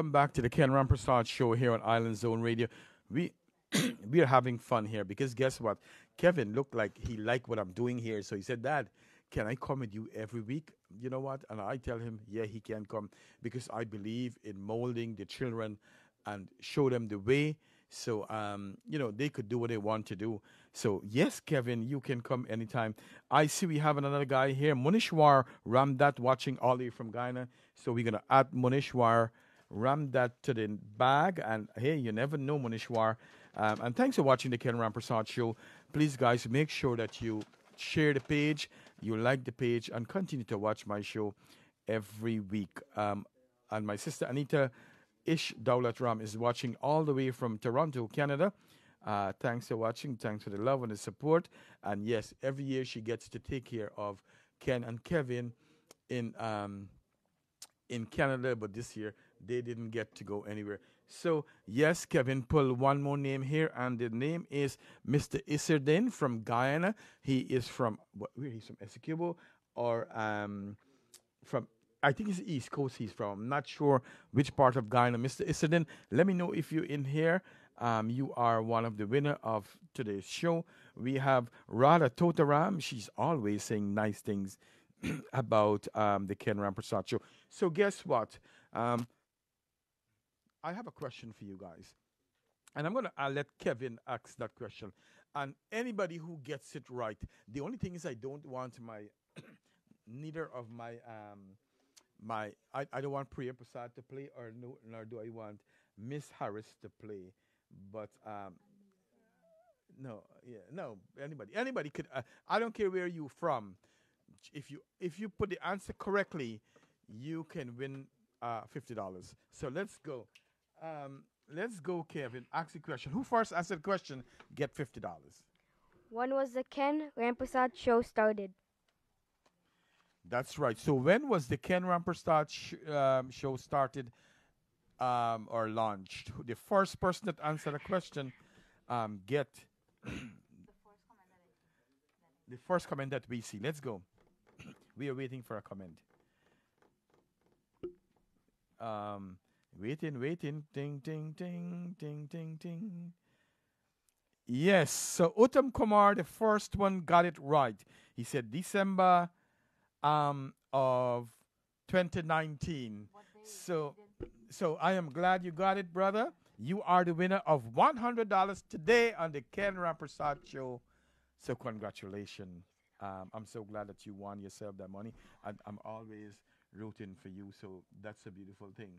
Welcome back to the Ken Rampersaud Show here on Island Zone Radio. We we are having fun here because guess what? Kevin looked like he liked what I'm doing here, so he said, "Dad, can I come with you every week?" You know what? And I tell him, "Yeah, he can come because I believe in molding the children and show them the way." So, um, you know, they could do what they want to do. So, yes, Kevin, you can come anytime. I see we have another guy here, Munishwar Ramdat, watching way from Guyana. So, we're to add Munishwar Ramdat to the bag. And hey, you never know, Munishwar. Um, and thanks for watching the Ken Ram Rampersaud show. Please, guys, make sure that you share the page, you like the page, and continue to watch my show every week. Um, and my sister Anita Ish Dowlat Ram is watching all the way from Toronto, Canada. Uh, thanks for watching. Thanks for the love and the support. And yes, every year she gets to take care of Ken and Kevin in um, in Canada, but this year they didn't get to go anywhere. So yes, Kevin, pull one more name here, and the name is Mr. Iserdin from Guyana. He is from what? Where he's from Essequibo or um, from I think it's East Coast he's from. I'm not sure which part of Guyana. Mr. Iserdin, let me know if you're in here. Um, you are one of the winner of today's show. We have Radha Totaram. She's always saying nice things about um, the Ken Rampersaud show. So guess what? Um, I have a question for you guys. And I'm going to let Kevin ask that question. And anybody who gets it right, the only thing is I don't want my, neither of my, um, my, I, I don't want Priya Prasad to play, or no, nor do I want Miss Harris to play. But um, no, yeah, no, anybody, anybody could. Uh, I don't care where you're from. If you if you put the answer correctly, you can win uh, fifty dollars. So let's go. Um, let's go, Kevin. Ask the question. Who first answered the question get fifty dollars. When was the Ken Rampersaud show started? That's right. So when was the Ken Rampersaud sh- um, show started um, or launched? The first person that answered the question um, get the first comment that we see. Let's go. we are waiting for a comment. Um, waiting, waiting. Ding, ding, ding, ding, ding, ding. Yes. So Uttam Kumar, the first one, got it right. He said December um, of 2019. So, so I am glad you got it, brother. You are the winner of $100 today on the Ken Rampersaud Show. So congratulations. Um, I'm so glad that you won yourself that money. And I'm always rooting for you. So that's a beautiful thing.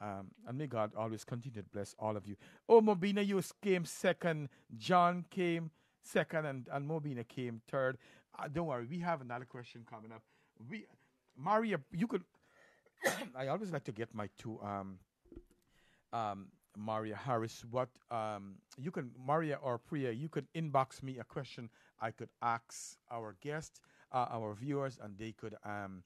Um, and may God always continue to bless all of you. Oh, Mobina, you came second. John came second, and, and Mobina came third. Uh, don't worry, we have another question coming up. We, Maria, you could. I always like to get my two um, um, Maria Harris, what um, you can, Maria or Priya, you could inbox me a question I could ask our guest, uh, our viewers, and they could um,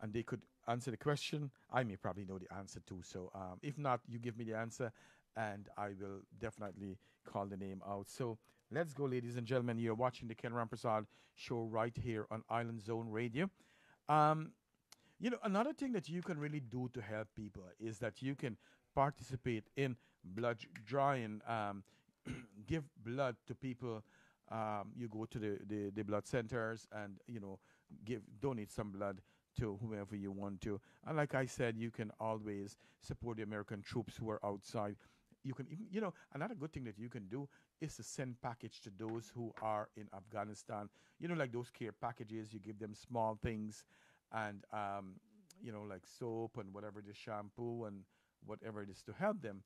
and they could answer the question. I may probably know the answer too. So um, if not, you give me the answer, and I will definitely call the name out. So let's go, ladies and gentlemen. You're watching the Ken Rampersaud show right here on Island Zone Radio. Um, you know, another thing that you can really do to help people is that you can participate in blood drawing, um, give blood to people. Um, you go to the, the, the blood centers and, you know, give donate some blood to whomever you want to. And like I said, you can always support the American troops who are outside. You can even, you know, another good thing that you can do is to send package to those who are in Afghanistan. You know, like those care packages, you give them small things and um, you know, like soap and whatever the shampoo and whatever it is to help them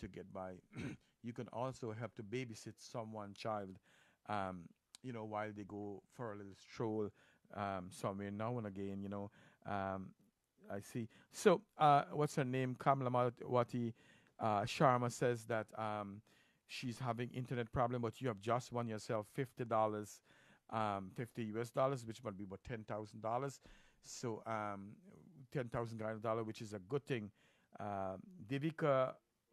to get by. you can also help to babysit someone child, um, you know, while they go for a little stroll um, somewhere now and again, you know. Um, I see. So, uh, what's her name? Kamala Mawati uh, Sharma says that um, she's having internet problem, but you have just won yourself fifty dollars, um, fifty US dollars, which might be about ten thousand dollars. So, um, ten thousand dollars, which is a good thing. Uh, Devika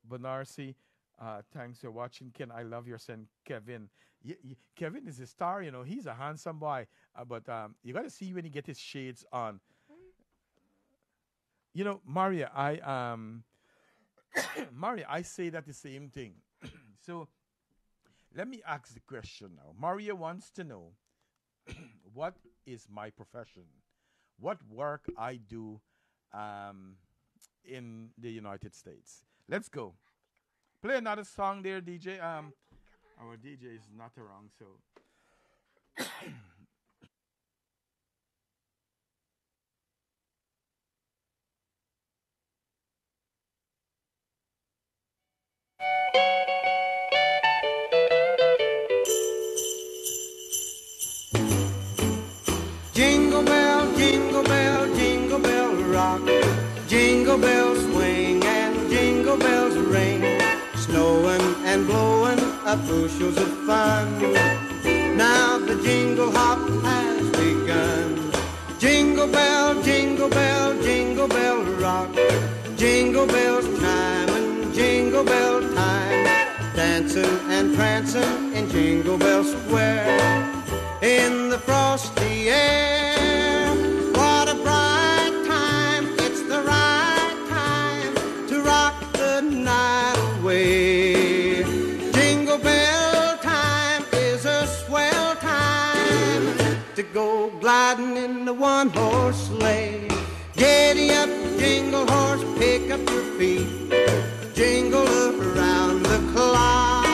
Banarsi, uh, thanks for watching. Ken, I love your son, Kevin. Y- y- Kevin is a star, you know. He's a handsome boy, uh, but um, you got to see when he get his shades on. You know, Maria, I um, Maria, I say that the same thing. so, let me ask the question now. Maria wants to know, what is my profession? What work I do um, in the United States? Let's go. Play another song there, DJ. Um, our DJ is not around, so. Jingle bell, jingle bell, jingle bell rock. Jingle bells bushels of fun. Now the jingle hop has begun. Jingle bell, jingle bell, jingle bell rock. Jingle bells chime and jingle bell time. Dancing and prancing in Jingle Bell Square in the frosty air. In the one horse sleigh. Giddy up, jingle horse, pick up your feet. Jingle around the clock.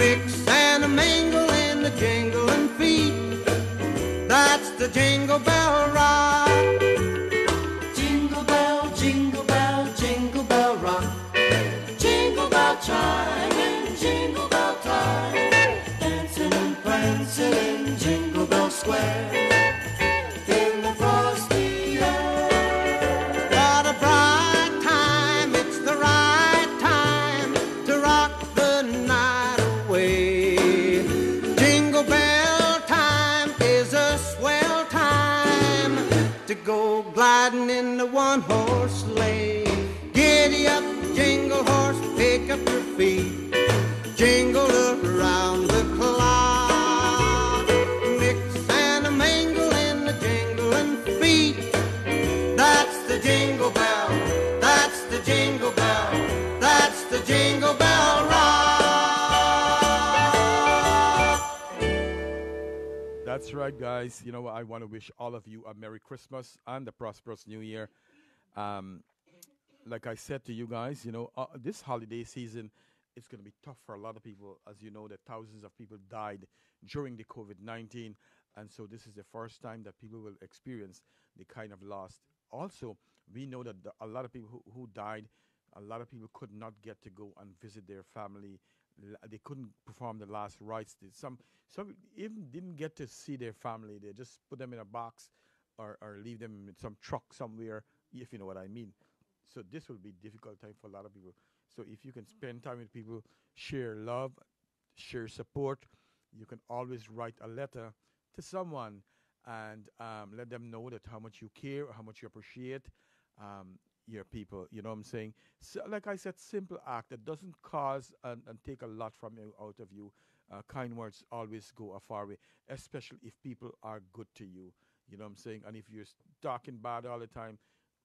Mix and a mingle in the jingling feet. That's the jingle bell rock. Jingle bell, jingle bell, jingle bell rock. Jingle bell chime and jingle bell time. Dancing and prancing in Jingle Bell Square. That's right, guys. You know what? I want to wish all of you a Merry Christmas and a prosperous New Year. Um, like I said to you guys, you know, uh, this holiday season it's going to be tough for a lot of people. As you know, that thousands of people died during the COVID 19. And so this is the first time that people will experience the kind of loss. Also, we know that a lot of people who, who died, a lot of people could not get to go and visit their family. They couldn't perform the last rites. Some, some even didn't get to see their family. They just put them in a box or, or leave them in some truck somewhere, if you know what I mean. So this will be difficult time for a lot of people. So if you can spend time with people, share love, share support, you can always write a letter to someone and um, let them know that how much you care, how much you appreciate um, your people. You know what I'm saying? So, like I said, simple act that doesn't cause and, and take a lot from you out of you. Uh, kind words always go a far way, especially if people are good to you. You know what I'm saying? And if you're talking bad all the time,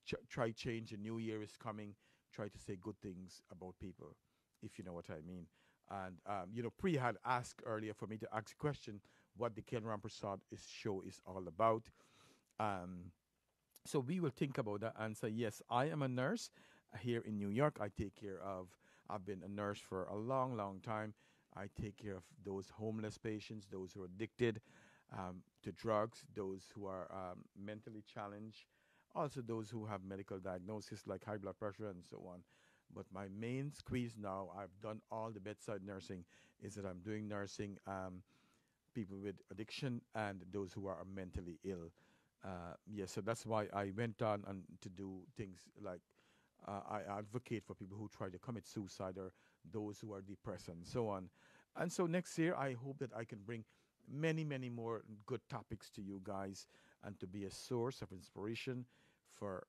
ch- try change. The new year is coming. Try to say good things about people, if you know what I mean. And um, you know, Pri had asked earlier for me to ask a question what the Ken Rampersaud show is all about. Um, so we will think about that answer. Yes, I am a nurse here in New York. I take care of. I've been a nurse for a long, long time. I take care of those homeless patients, those who are addicted um, to drugs, those who are um, mentally challenged, also those who have medical diagnosis like high blood pressure and so on. But my main squeeze now, I've done all the bedside nursing, is that I'm doing nursing um, people with addiction and those who are mentally ill. Uh, yes, so that's why I went on and to do things like uh, I advocate for people who try to commit suicide or those who are depressed and so on. And so next year, I hope that I can bring many, many more good topics to you guys and to be a source of inspiration for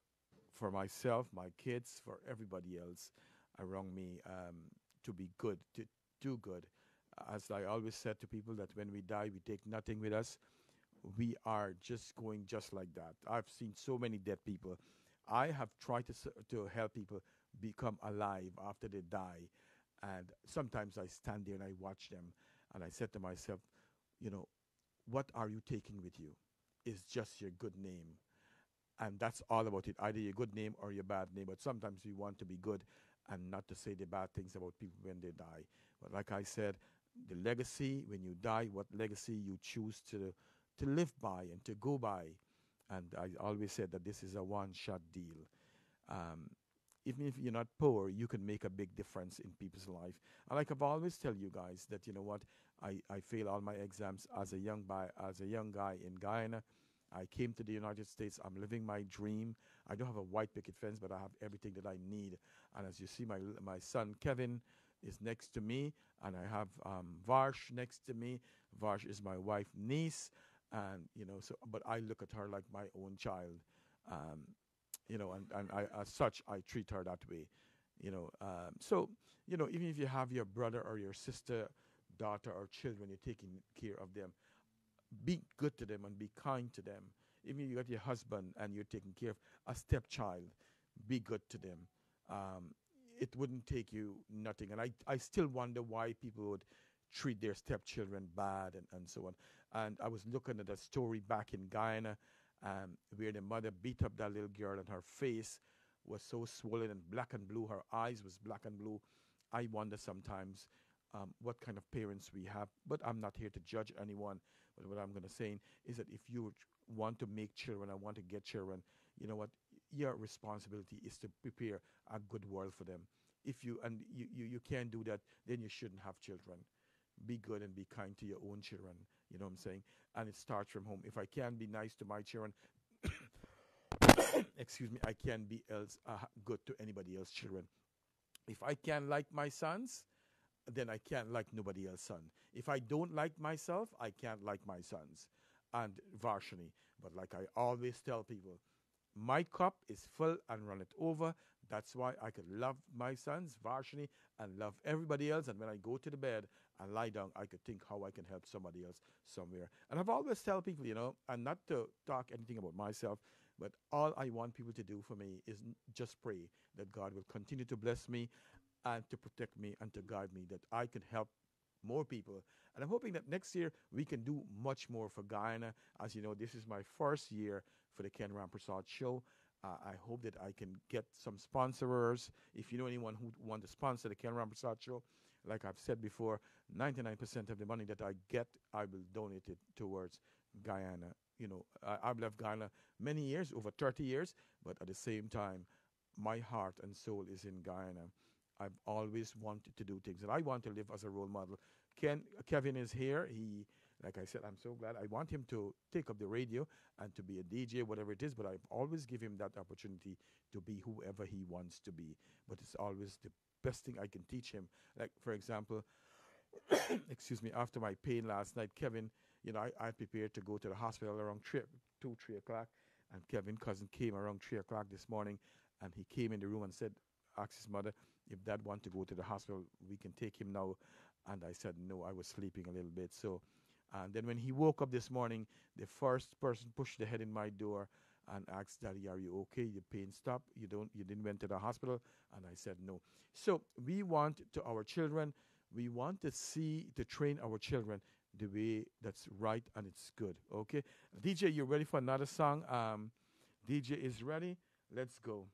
for myself, my kids, for everybody else around me um, to be good, to do good. As I always said to people, that when we die, we take nothing with us. We are just going just like that. I've seen so many dead people. I have tried to, to help people become alive after they die. And sometimes I stand there and I watch them and I said to myself, you know, what are you taking with you? Is just your good name and that's all about it either your good name or your bad name but sometimes we want to be good and not to say the bad things about people when they die but like i said the legacy when you die what legacy you choose to to live by and to go by and i always said that this is a one shot deal um, even if you're not poor, you can make a big difference in people's life. And like I've always tell you guys that you know what, I, I failed all my exams as a young guy as a young guy in Guyana. I came to the United States. I'm living my dream. I don't have a white picket fence, but I have everything that I need. And as you see, my my son Kevin is next to me, and I have um, Varsh next to me. Varsh is my wife niece, and you know, so but I look at her like my own child. Um, you know, and, and I, as such, I treat her that way, you know. Um, so, you know, even if you have your brother or your sister, daughter or children, you're taking care of them, be good to them and be kind to them. Even if you got your husband and you're taking care of a stepchild, be good to them. Um, it wouldn't take you nothing. And I, I still wonder why people would treat their stepchildren bad and, and so on. And I was looking at a story back in Guyana um, where the mother beat up that little girl and her face was so swollen and black and blue. Her eyes was black and blue. I wonder sometimes um, what kind of parents we have. But I'm not here to judge anyone. But what I'm going to say is that if you want to make children, I want to get children, you know what? Your responsibility is to prepare a good world for them. If you and you, you, you can't do that, then you shouldn't have children. Be good and be kind to your own children. You know what I'm saying? And it starts from home. If I can't be nice to my children, excuse me, I can't be else uh, good to anybody else's children. If I can't like my sons, then I can't like nobody else's son. If I don't like myself, I can't like my sons. And Varshini. But like I always tell people, my cup is full and run it over. That's why I could love my sons, Varshini, and love everybody else. And when I go to the bed and lie down, I could think how I can help somebody else somewhere. And I've always tell people, you know, and not to talk anything about myself, But all I want people to do for me is just pray that God will continue to bless me and to protect me and to guide me, that I can help more people. And I'm hoping that next year we can do much more for Guyana. As you know, this is my first year for the Ken Rampersaud show. Uh, I hope that I can get some sponsors. If you know anyone who want to sponsor the Ken Rampersaud show, like I've said before, 99% of the money that I get, I will donate it towards Guyana. You know, I, I've left Guyana many years, over 30 years, but at the same time, my heart and soul is in Guyana. I've always wanted to do things, and I want to live as a role model. Ken, Kevin is here. He, like I said, I'm so glad. I want him to take up the radio and to be a DJ, whatever it is. But I've always give him that opportunity to be whoever he wants to be. But it's always the best thing I can teach him. Like for example, excuse me, after my pain last night, Kevin, you know, I, I prepared to go to the hospital around three o'clock, and Kevin cousin came around three o'clock this morning, and he came in the room and said, asked his mother if dad want to go to the hospital, we can take him now. And I said no, I was sleeping a little bit. So, and then when he woke up this morning, the first person pushed the head in my door and asked, "Daddy, are you okay? Your pain stopped? You don't, you didn't went to the hospital?" And I said no. So we want to our children, we want to see to train our children the way that's right and it's good. Okay, DJ, you ready for another song? Um, DJ is ready. Let's go.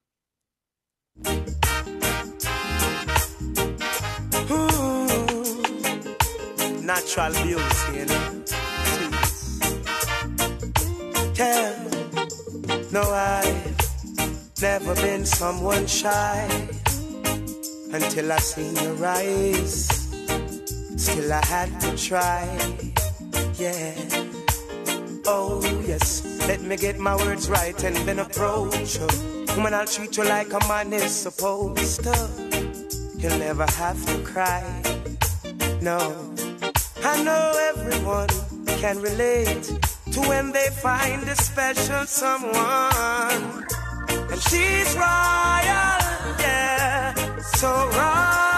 Natural beauty, you know. Tell, no, I've never been someone shy until I seen your eyes. Still, I had to try, yeah. Oh, yes, let me get my words right and then approach you. Woman, I'll treat you like a man is supposed to. You'll never have to cry, no. I know everyone can relate to when they find a special someone. And she's royal, yeah, so royal.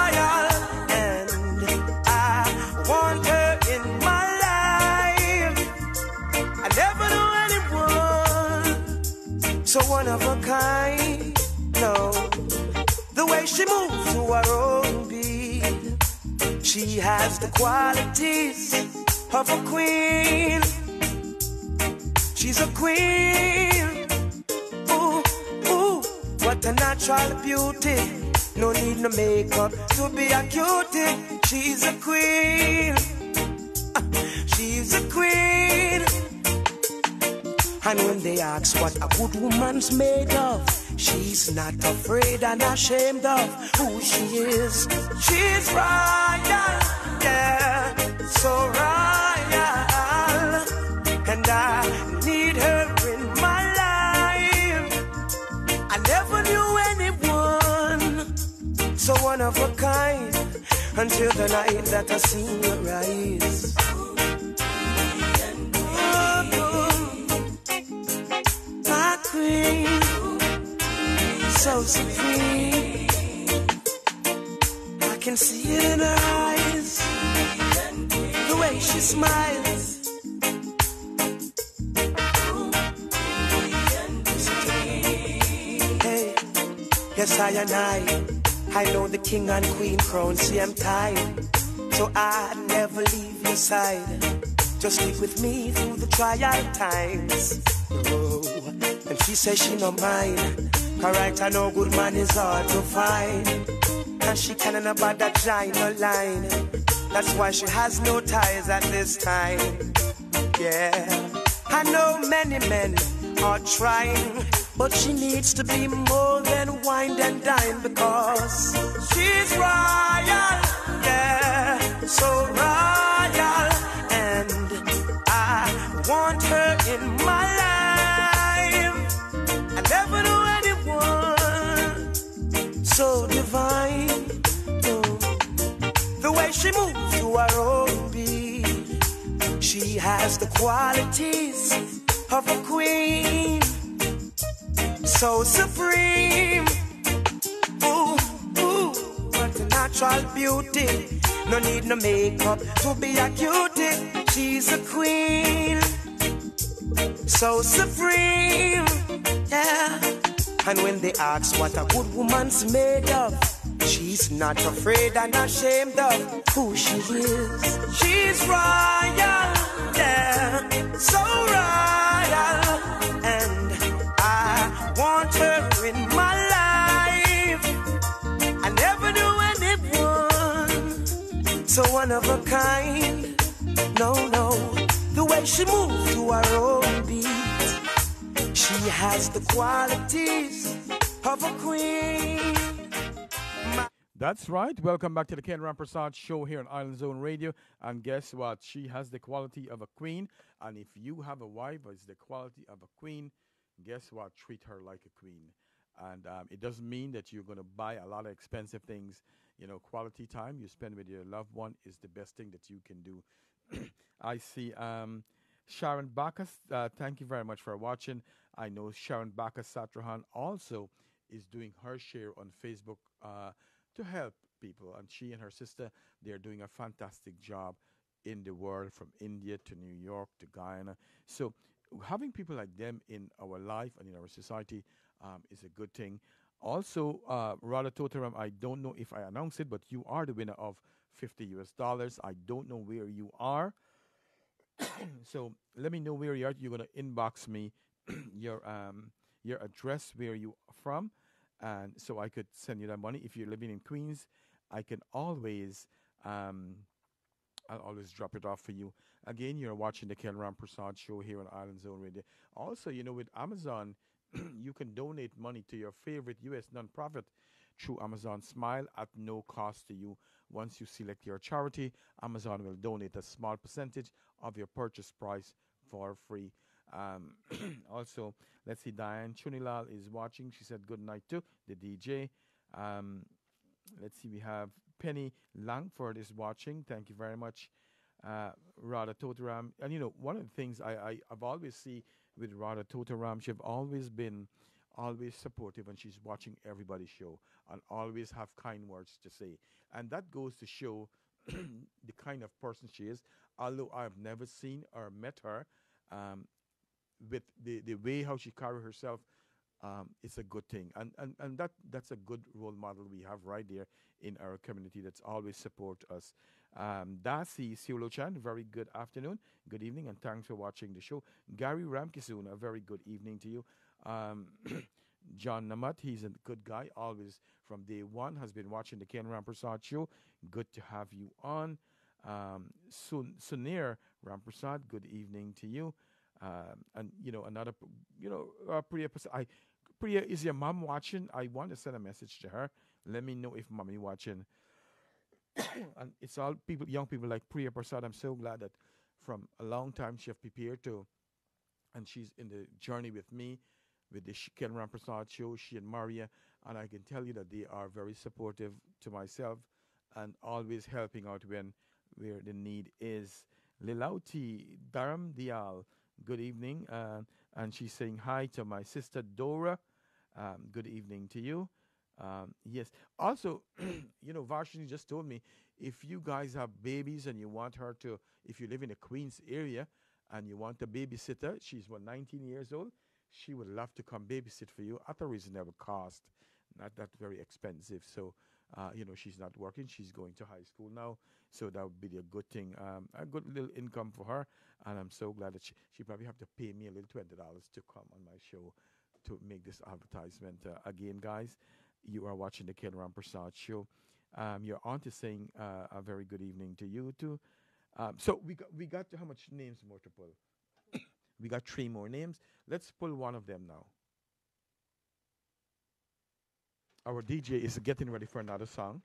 She has the qualities of a queen. She's a queen. Ooh, ooh, what a natural beauty. No need no makeup to be a cutie. She's a queen. She's a queen. And when they ask what a good woman's made of, she's not afraid and ashamed of who she is. She's royal, yeah, so royal. And I need her in my life. I never knew anyone so one of a kind until the night that I seen your eyes. Oh, oh. my queen, so supreme. I can see it in her eyes, the way she smiles. Hey, yes, I and I, I know the king and queen crown, see I'm tired, so I never leave your side. Just stick with me through the trial times. Oh, and she says she no mind. Correct, I know good man is hard to find. And she can't about that no line. That's why she has no ties at this time. Yeah, I know many men are trying, but she needs to be more than wine and dine because she's royal. Yeah, so royal. Way she moves to her own beat, she has the qualities of a queen, so supreme. Ooh, ooh, what a natural beauty. No need no makeup to be a cutie. She's a queen, so supreme. Yeah. And when they ask what a good woman's made of, she's not afraid and ashamed of who she is. She's royal, yeah, so royal. And I want her in my life. I never knew anyone so one of a kind. No, no, the way she moves to her own beat. She has the qualities of a queen. That's right. Welcome back to the Ken Rampersaud show here on Island Zone Radio. And guess what? She has the quality of a queen. And if you have a wife is the quality of a queen, guess what? Treat her like a queen. And um, it doesn't mean that you're going to buy a lot of expensive things. You know, quality time you spend with your loved one is the best thing that you can do. I see um, Sharon Bacchus. Uh, thank you very much for watching. I know Sharon Bacchus Satrahan also is doing her share on Facebook uh, to help people. And she and her sister, they're doing a fantastic job in the world from India to New York to Guyana. So having people like them in our life and in our society um, is a good thing. Also, uh, Radha Totaram, I don't know if I announced it, but you are the winner of 50 US dollars. I don't know where you are. so let me know where you are. You're going to inbox me your um, your address where you are from, and so I could send you that money. If you're living in Queens, I can always um, I'll always drop it off for you. Again, you're watching the Ken Rampersaud show here on Island Zone Radio. Also, you know, with Amazon, you can donate money to your favorite U.S. nonprofit through Amazon Smile at no cost to you. Once you select your charity, Amazon will donate a small percentage of your purchase price for free. Um, also, let's see, Diane Chunilal is watching. She said good night to the DJ. Um, let's see, we have Penny Langford is watching. Thank you very much, uh, Radha Totaram. And you know, one of the things I, I I've always see with Radha Totaram, she've always been always supportive and she's watching everybody's show and always have kind words to say. And that goes to show the kind of person she is. Although I've never seen or met her, um, with the, the way how she carry herself, um, it's a good thing. And, and and that that's a good role model we have right there in our community that's always support us. Um, Darcy Siolo Chan, very good afternoon, good evening, and thanks for watching the show. Gary Ramkisoon, a very good evening to you. Um, John Namat, he's a good guy, always from day one, has been watching the Ken Rampersaud show. Good to have you on. Um, Sun- Sunir Ramprasad, good evening to you. Um, and you know another, you know, uh, Priya, I, Priya, is your mom watching? I want to send a message to her. Let me know if mommy watching. and it's all people, young people like Priya Prasad. I'm so glad that from a long time she have prepared to, and she's in the journey with me, with the Rampersaud show. She and Maria, and I can tell you that they are very supportive to myself, and always helping out when where the need is. Lilauti Dharam Dial, good evening, uh, and she's saying hi to my sister Dora. Um, good evening to you. Um, yes. Also, you know, Varsity just told me if you guys have babies and you want her to, if you live in the Queens area and you want a babysitter, she's what 19 years old. She would love to come babysit for you at a reasonable cost, not that very expensive. So, uh, you know, she's not working; she's going to high school now, so that would be a good thing, um, a good little income for her. And I'm so glad that she she probably have to pay me a little twenty dollars to come on my show to make this advertisement. Uh, again, guys, you are watching the Ken Rampersaud show. Um, your aunt is saying uh, a very good evening to you too. Um, so we got we got to how much names more to pull? we got three more names. Let's pull one of them now. Our DJ is getting ready for another song.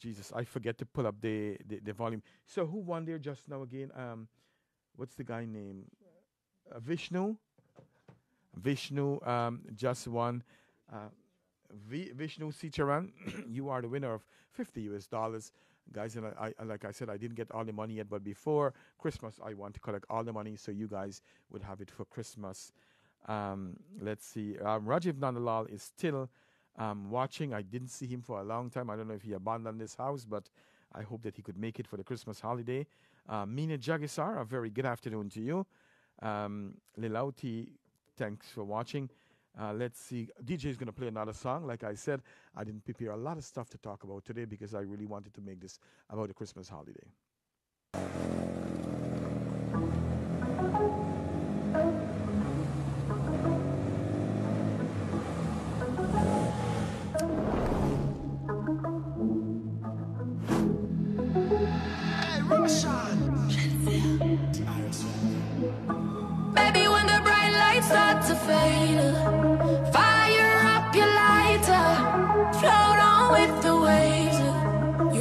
Jesus, I forget to pull up the, the, the volume. So who won there just now again? Um, what's the guy name? Uh, Vishnu. Vishnu um, just won. Uh, v- Vishnu Sicharan, you are the winner of 50 US dollars. Guys, and I, I, like I said, I didn't get all the money yet, but before Christmas, I want to collect all the money so you guys would have it for Christmas. Um, let's see. Um, Rajiv Nandalal is still um, watching. I didn't see him for a long time. I don't know if he abandoned this house, but I hope that he could make it for the Christmas holiday. Uh, Mina Jagisar, a very good afternoon to you. Um, Lilauti, thanks for watching. Uh, let's see. DJ is going to play another song. Like I said, I didn't prepare a lot of stuff to talk about today because I really wanted to make this about the Christmas holiday.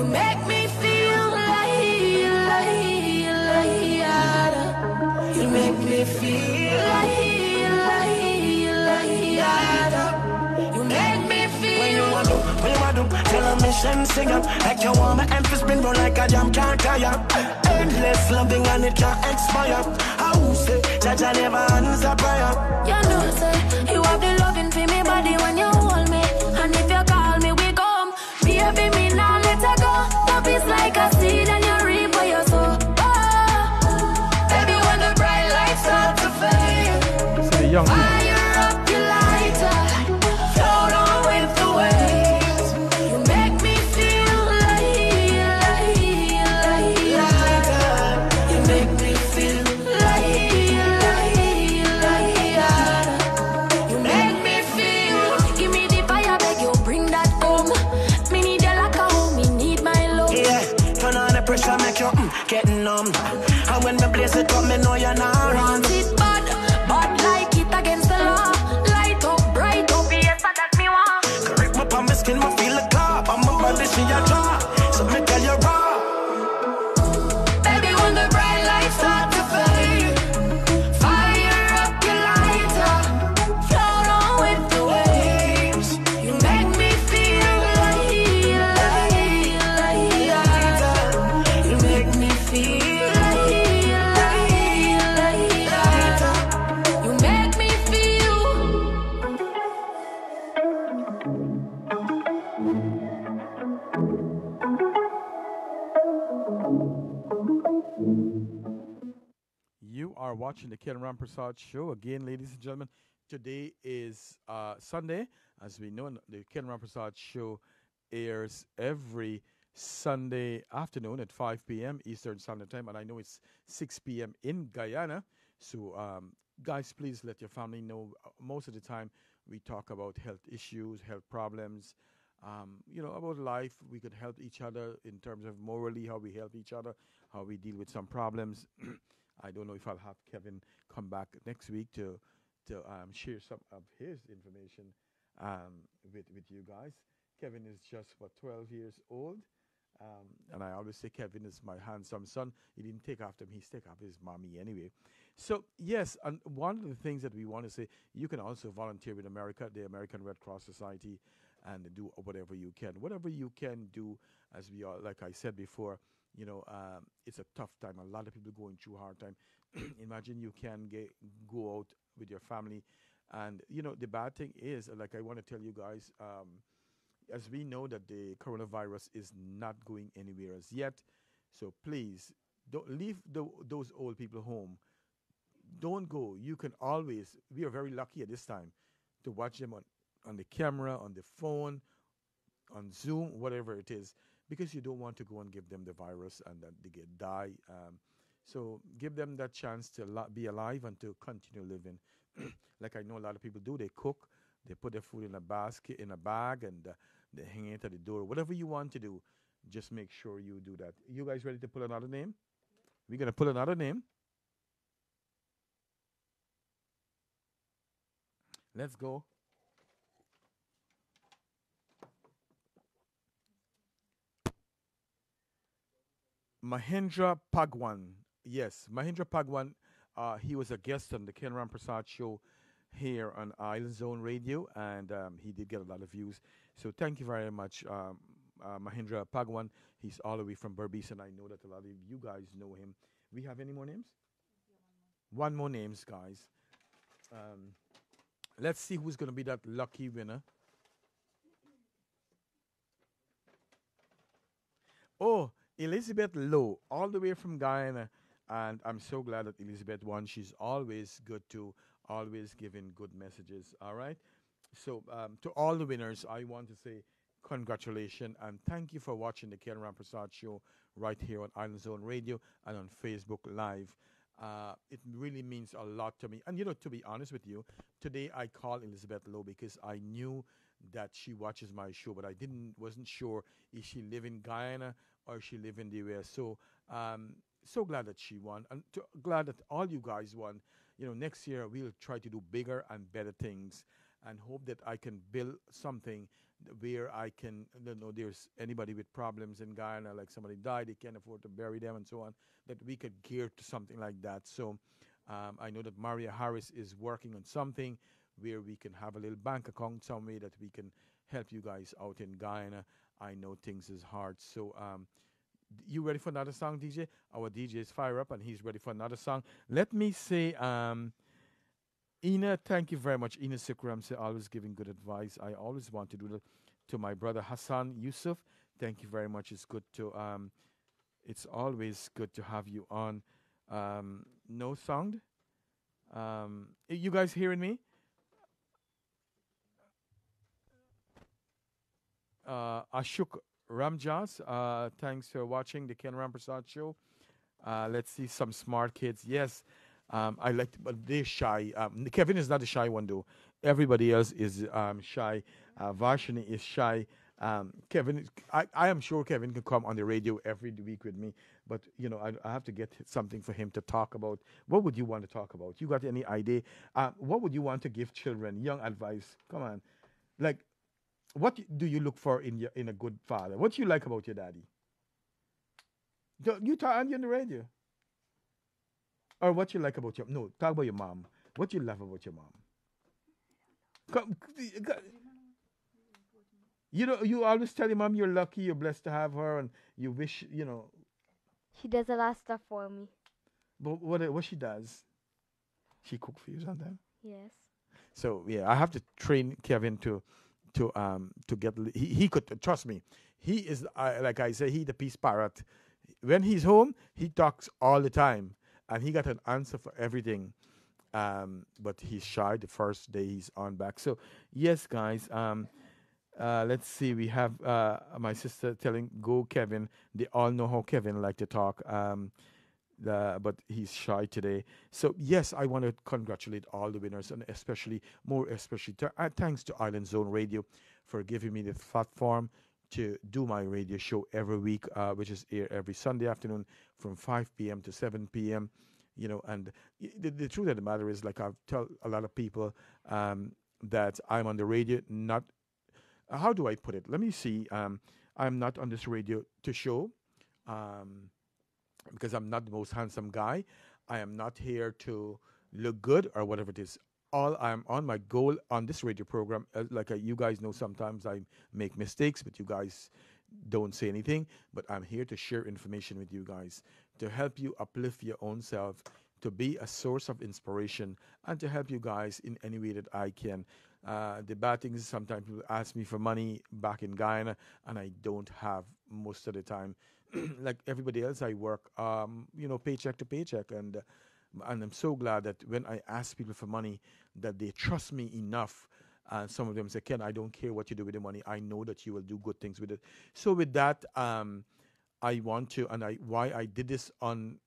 Make me feel like, like, like, You make me feel like, like, like, You make me feel. When you want to, when you want to, tell a mission sing up. Like you want my emphasis spin round like a jam can't tire. Endless loving and it can't expire. How say, Judge I never answer prayer. You know, say you have the loving for me body when you hold me, fade, So Ken Rampersaud show again, ladies and gentlemen. Today is uh, Sunday, as we know. The Ken Rampersaud show airs every Sunday afternoon at 5 p.m. Eastern Standard Time, and I know it's 6 p.m. in Guyana. So, um, guys, please let your family know. Uh, Most of the time, we talk about health issues, health problems, um, you know, about life. We could help each other in terms of morally, how we help each other, how we deal with some problems. I don't know if I'll have Kevin come back next week to to um, share some of his information um, with with you guys. Kevin is just what 12 years old, um, and I always say Kevin is my handsome son. He didn't take after me; he's take after his mommy anyway. So yes, and one of the things that we want to say, you can also volunteer with America, the American Red Cross Society, and do whatever you can. Whatever you can do, as we are, like I said before, you know, um, it's a tough time. A lot of people going through hard time. Imagine you can get, go out with your family, and you know the bad thing is, like I want to tell you guys, um, as we know that the coronavirus is not going anywhere as yet. So please don't leave the, those old people home. Don't go. You can always. We are very lucky at this time to watch them on on the camera, on the phone, on Zoom, whatever it is, because you don't want to go and give them the virus and that they get die. Um, so give them that chance to be alive and to continue living. like I know a lot of people do. They cook, they put their food in a basket, in a bag, and uh, they hang it at the door. Whatever you want to do, just make sure you do that. You guys ready to pull another name? We're gonna pull another name. Let's go. Mahendra Pagwan. Yes, Mahendra Pagwan. Uh, he was a guest on the Ken Rampersaud show here on Island Zone Radio, and um, he did get a lot of views. So thank you very much, um, uh, Mahendra Pagwan. He's all the way from Berbice, and I know that a lot of you guys know him. We have any more names? One more names, guys. Um, let's see who's going to be that lucky winner. Oh, Elizabeth Lowe, all the way from Guyana. And I'm so glad that Elizabeth won. She's always good to, always giving good messages. All right. So, um, to all the winners, I want to say congratulations and thank you for watching the Ken Rampersaud show right here on Island Zone Radio and on Facebook Live. Uh, it really means a lot to me. And you know, to be honest with you, today I called Elizabeth Lowe because I knew that she watches my show, but I didn't wasn't sure if she live in Guyana or she live in the US. So um, so glad that she won, and to, glad that all you guys won. You know, next year we'll try to do bigger and better things, and hope that I can build something where I can. You know, there's anybody with problems in Guyana, like somebody died, they can't afford to bury them, and so on. That we could gear to something like that. So. Um, I know that Maria Harris is working on something where we can have a little bank account somewhere that we can help you guys out in Guyana. I know things is hard. So, um, you ready for another song, DJ? Our DJ is fire up and he's ready for another song. Let me say, um, Ina, thank you very much. Ina Sikram say always giving good advice. I always want to do that to my brother Hassan Yusuf. Thank you very much. It's good to um, it's always good to have you on. Um, no sound. Um, you guys hearing me? uh, Ashok Ramjas. Uh, thanks for watching the Ken Rampersaud show. Uh, let's see some smart kids. Yes, um, I like, but they're shy. Um, Kevin is not the shy one though. Everybody else is um, shy. Uh, Varshini is shy. Um, Kevin, I, I am sure Kevin can come on the radio every week with me, but you know I, I have to get something for him to talk about. What would you want to talk about? You got any idea? Uh, what would you want to give children? Young advice. Come on, like what do you look for in your in a good father? What do you like about your daddy? You talk on the radio. Or what you like about your no, talk about your mom. What you love about your mom. Come, you know, you always tell your mom you're lucky, you're blessed to have her, and you wish, you know, She does a lot of stuff for me. but what what she does, she cook for you sometimes. Yes. So yeah, I have to train Kevin to to um to get he, he could trust me. He is uh, like I say he the peace parrot. When he's home, he talks all the time and he got an answer for everything. Um but he's shy the first day he's on back. So yes guys, um uh, let's see. We have uh, my sister telling, "Go, Kevin." They all know how Kevin like to talk. Um, the, but he's shy today. So yes, I want to congratulate all the winners, and especially more especially th- uh, thanks to Island Zone Radio for giving me the platform to do my radio show every week, uh, which is here every Sunday afternoon from 5 p.m. to 7 p.m. You know, and the, the truth of the matter is, like I've tell a lot of people um, that I'm on the radio, not uh, how do I put it? Let me see. Um, I'm not on this radio to show. Um, because I'm not the most handsome guy. I am not here to look good or whatever it is. All I'm on my goal on this radio program, uh, like uh, you guys know, sometimes I make mistakes, but you guys don't say anything. But I'm here to share information with you guys to help you uplift your own self, to be a source of inspiration, and to help you guys in any way that I can. Uh, the bad thing is sometimes people ask me for money back in Guyana, and I don't have most of the time. like everybody else, I work, um, you know, paycheck to paycheck, and uh, and I'm so glad that when I ask people for money, that they trust me enough. And some of them say, "Ken, I don't care what you do with the money. I know that you will do good things with it." So with that, um, I want to, and I why I did this on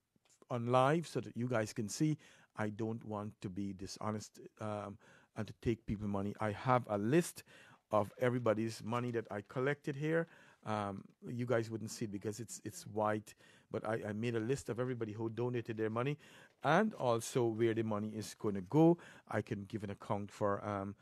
on live so that you guys can see. I don't want to be dishonest um, and to take people money. I have a list of everybody's money that I collected here. Um, you guys wouldn't see it because it's it's white, but I, I made a list of everybody who donated their money, and also where the money is going to go. I can give an account for um,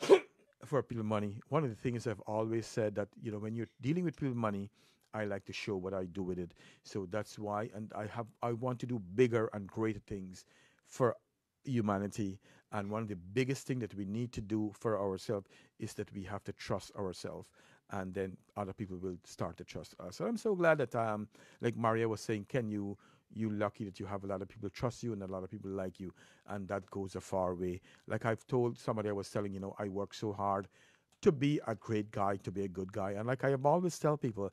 for people money. One of the things I've always said that you know when you're dealing with people money, I like to show what I do with it. So that's why, and I have, I want to do bigger and greater things for humanity. And one of the biggest thing that we need to do for ourselves is that we have to trust ourselves, and then other people will start to trust us. So I'm so glad that, um, like Maria was saying, can you? You lucky that you have a lot of people trust you and a lot of people like you, and that goes a far way. Like I've told somebody, I was telling you know, I work so hard to be a great guy, to be a good guy. And like I have always tell people,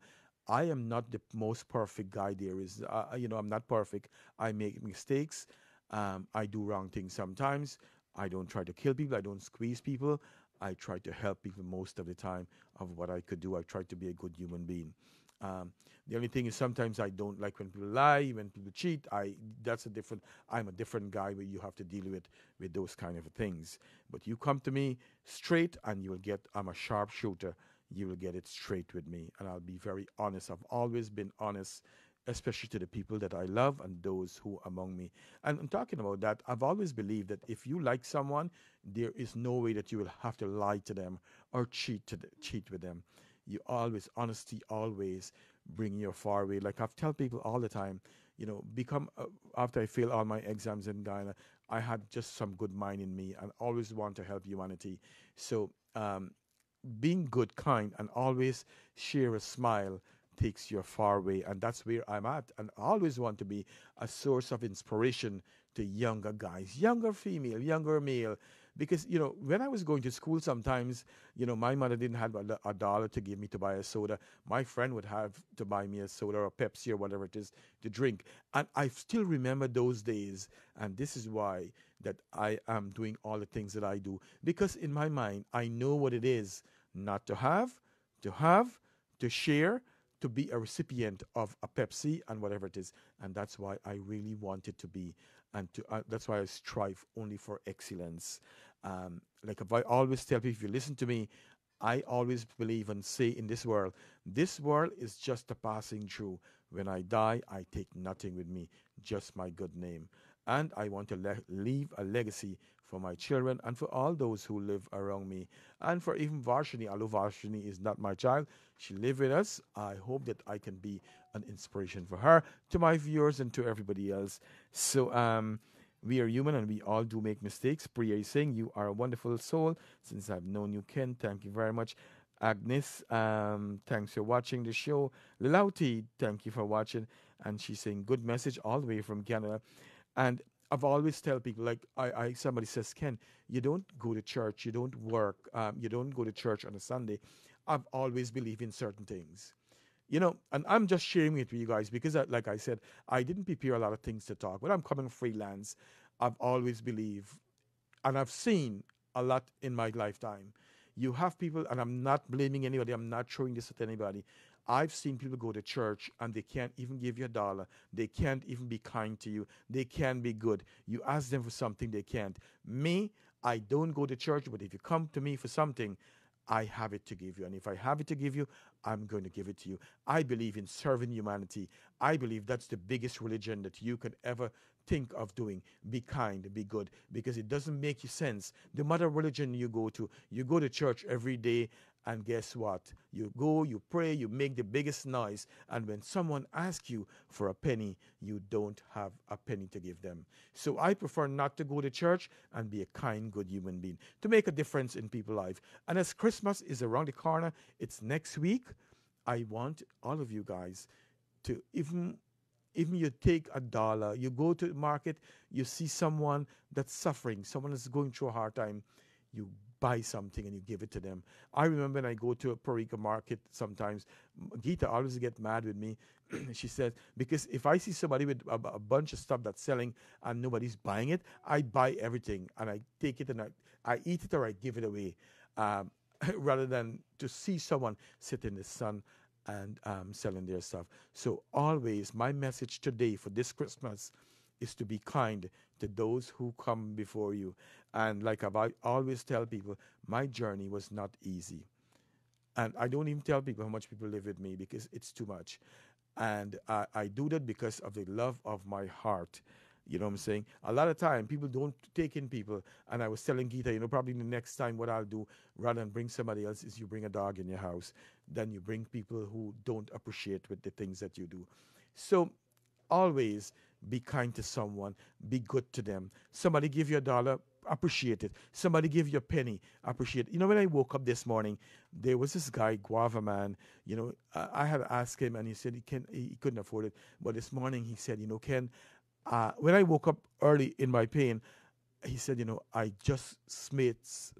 I am not the most perfect guy there is. Uh, you know, I'm not perfect. I make mistakes. Um, I do wrong things sometimes. I don't try to kill people. I don't squeeze people. I try to help people most of the time of what I could do. I try to be a good human being. Um, the only thing is sometimes I don't like when people lie, when people cheat. I that's a different. I'm a different guy where you have to deal with with those kind of things. But you come to me straight, and you will get. I'm a sharpshooter. You will get it straight with me, and I'll be very honest. I've always been honest, especially to the people that I love and those who are among me. And I'm talking about that. I've always believed that if you like someone, there is no way that you will have to lie to them or cheat to the, cheat with them you always honesty always bring you far away like i've tell people all the time you know become uh, after i failed all my exams in Guyana i had just some good mind in me and always want to help humanity so um, being good kind and always share a smile takes you far away and that's where i'm at and I always want to be a source of inspiration to younger guys younger female younger male because you know when I was going to school, sometimes you know my mother didn't have a, a, dollar to give me to buy a soda. My friend would have to buy me a soda or a Pepsi or whatever it is to drink, and I still remember those days. And this is why that I am doing all the things that I do because in my mind I know what it is not to have, to have, to share. To be a recipient of a Pepsi and whatever it is, and that's why I really wanted to be, and to, uh, that's why I strive only for excellence. Um, like if I always tell people, if you listen to me, I always believe and say in this world, this world is just a passing through. When I die, I take nothing with me, just my good name. And I want to le- leave a legacy for my children and for all those who live around me. And for even Varshini, although Varshini is not my child, she lives with us. I hope that I can be an inspiration for her, to my viewers, and to everybody else. So, um, we are human and we all do make mistakes. Priya is saying, You are a wonderful soul. Since I've known you, Ken, thank you very much. Agnes, um, thanks for watching the show. Lilauti, thank you for watching. And she's saying, Good message all the way from Canada. And I've always tell people, like, I, I somebody says, Ken, you don't go to church, you don't work, um, you don't go to church on a Sunday. I've always believed in certain things you know, and I'm just sharing it with you guys because, I, like I said, I didn't prepare a lot of things to talk. When I'm coming freelance, I've always believed, and I've seen a lot in my lifetime. You have people, and I'm not blaming anybody. I'm not throwing this at anybody. I've seen people go to church and they can't even give you a dollar. They can't even be kind to you. They can't be good. You ask them for something, they can't. Me, I don't go to church, but if you come to me for something, I have it to give you. And if I have it to give you, I'm going to give it to you. I believe in serving humanity. I believe that's the biggest religion that you could ever think of doing. Be kind, be good, because it doesn't make you sense. No matter religion you go to, you go to church every day, and guess what? You go, you pray, you make the biggest noise, and when someone asks you for a penny, you don't have a penny to give them. So I prefer not to go to church and be a kind, good human being to make a difference in people's life. And as Christmas is around the corner, it's next week. I want all of you guys to even even you take a dollar, you go to the market, you see someone that's suffering, someone that's going through a hard time, you buy something and you give it to them. I remember when I go to a Parika market sometimes, Geeta always get mad with me. she says, because if I see somebody with a, a, bunch of stuff that's selling and nobody's buying it, I buy everything and I take it and I, I eat it or I give it away. Um, rather than to see someone sit in the sun and um, selling their stuff. So, always, my message today for this Christmas is to be kind to those who come before you. And like I always tell people, my journey was not easy. And I don't even tell people how much people live with me because it's too much. And I, I do that because of the love of my heart. You know what I'm saying? A lot of time people don't take in people. And I was telling Gita, you know, probably the next time what I'll do rather than bring somebody else is you bring a dog in your house. Then you bring people who don't appreciate with the things that you do. So always be kind to someone, be good to them. Somebody give you a dollar, appreciate it. Somebody give you a penny, appreciate it. You know, when I woke up this morning, there was this guy, Guava Man. You know, I, I had asked him, and he said he can he couldn't afford it. But this morning he said, you know, Ken, uh, when I woke up early in my pain, he said, you know, I just made,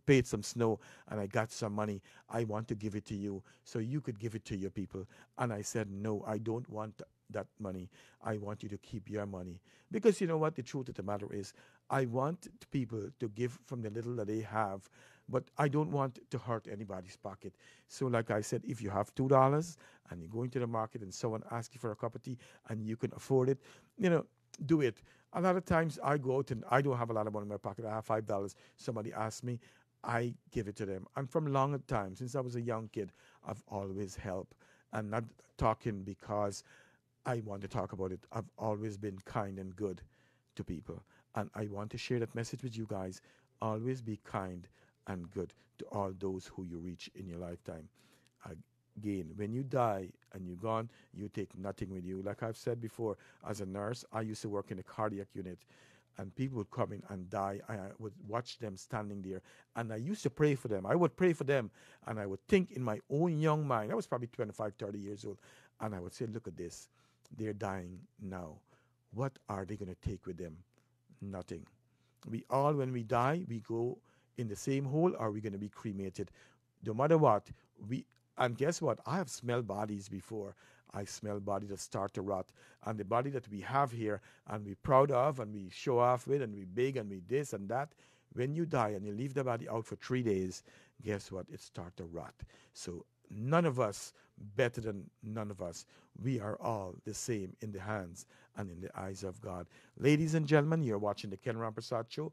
paid some snow and I got some money. I want to give it to you so you could give it to your people. And I said, no, I don't want that money. I want you to keep your money. Because you know what? The truth of the matter is, I want people to give from the little that they have, but I don't want to hurt anybody's pocket. So, like I said, if you have $2 and you go into the market and someone asks you for a cup of tea and you can afford it, you know, do it. A lot of times I go out and I don't have a lot of money in my pocket. I have five dollars. Somebody asks me, I give it to them. And from long time, since I was a young kid, I've always helped and not talking because I want to talk about it. I've always been kind and good to people. And I want to share that message with you guys. Always be kind and good to all those who you reach in your lifetime. Again, when you die and you're gone, you take nothing with you. Like I've said before, as a nurse, I used to work in a cardiac unit, and people would come in and die. I would watch them standing there, and I used to pray for them. I would pray for them, and I would think in my own young mind, I was probably 25, 30 years old, and I would say, Look at this. They're dying now. What are they going to take with them? Nothing. We all, when we die, we go in the same hole, or we're going to be cremated. No matter what, we and guess what? I have smelled bodies before. I smell bodies that start to rot, and the body that we have here, and we're proud of, and we show off with, and we big, and we this and that. When you die and you leave the body out for three days, guess what? It start to rot. So none of us better than none of us. We are all the same in the hands and in the eyes of God. Ladies and gentlemen, you're watching the Ken Rampersaud Show.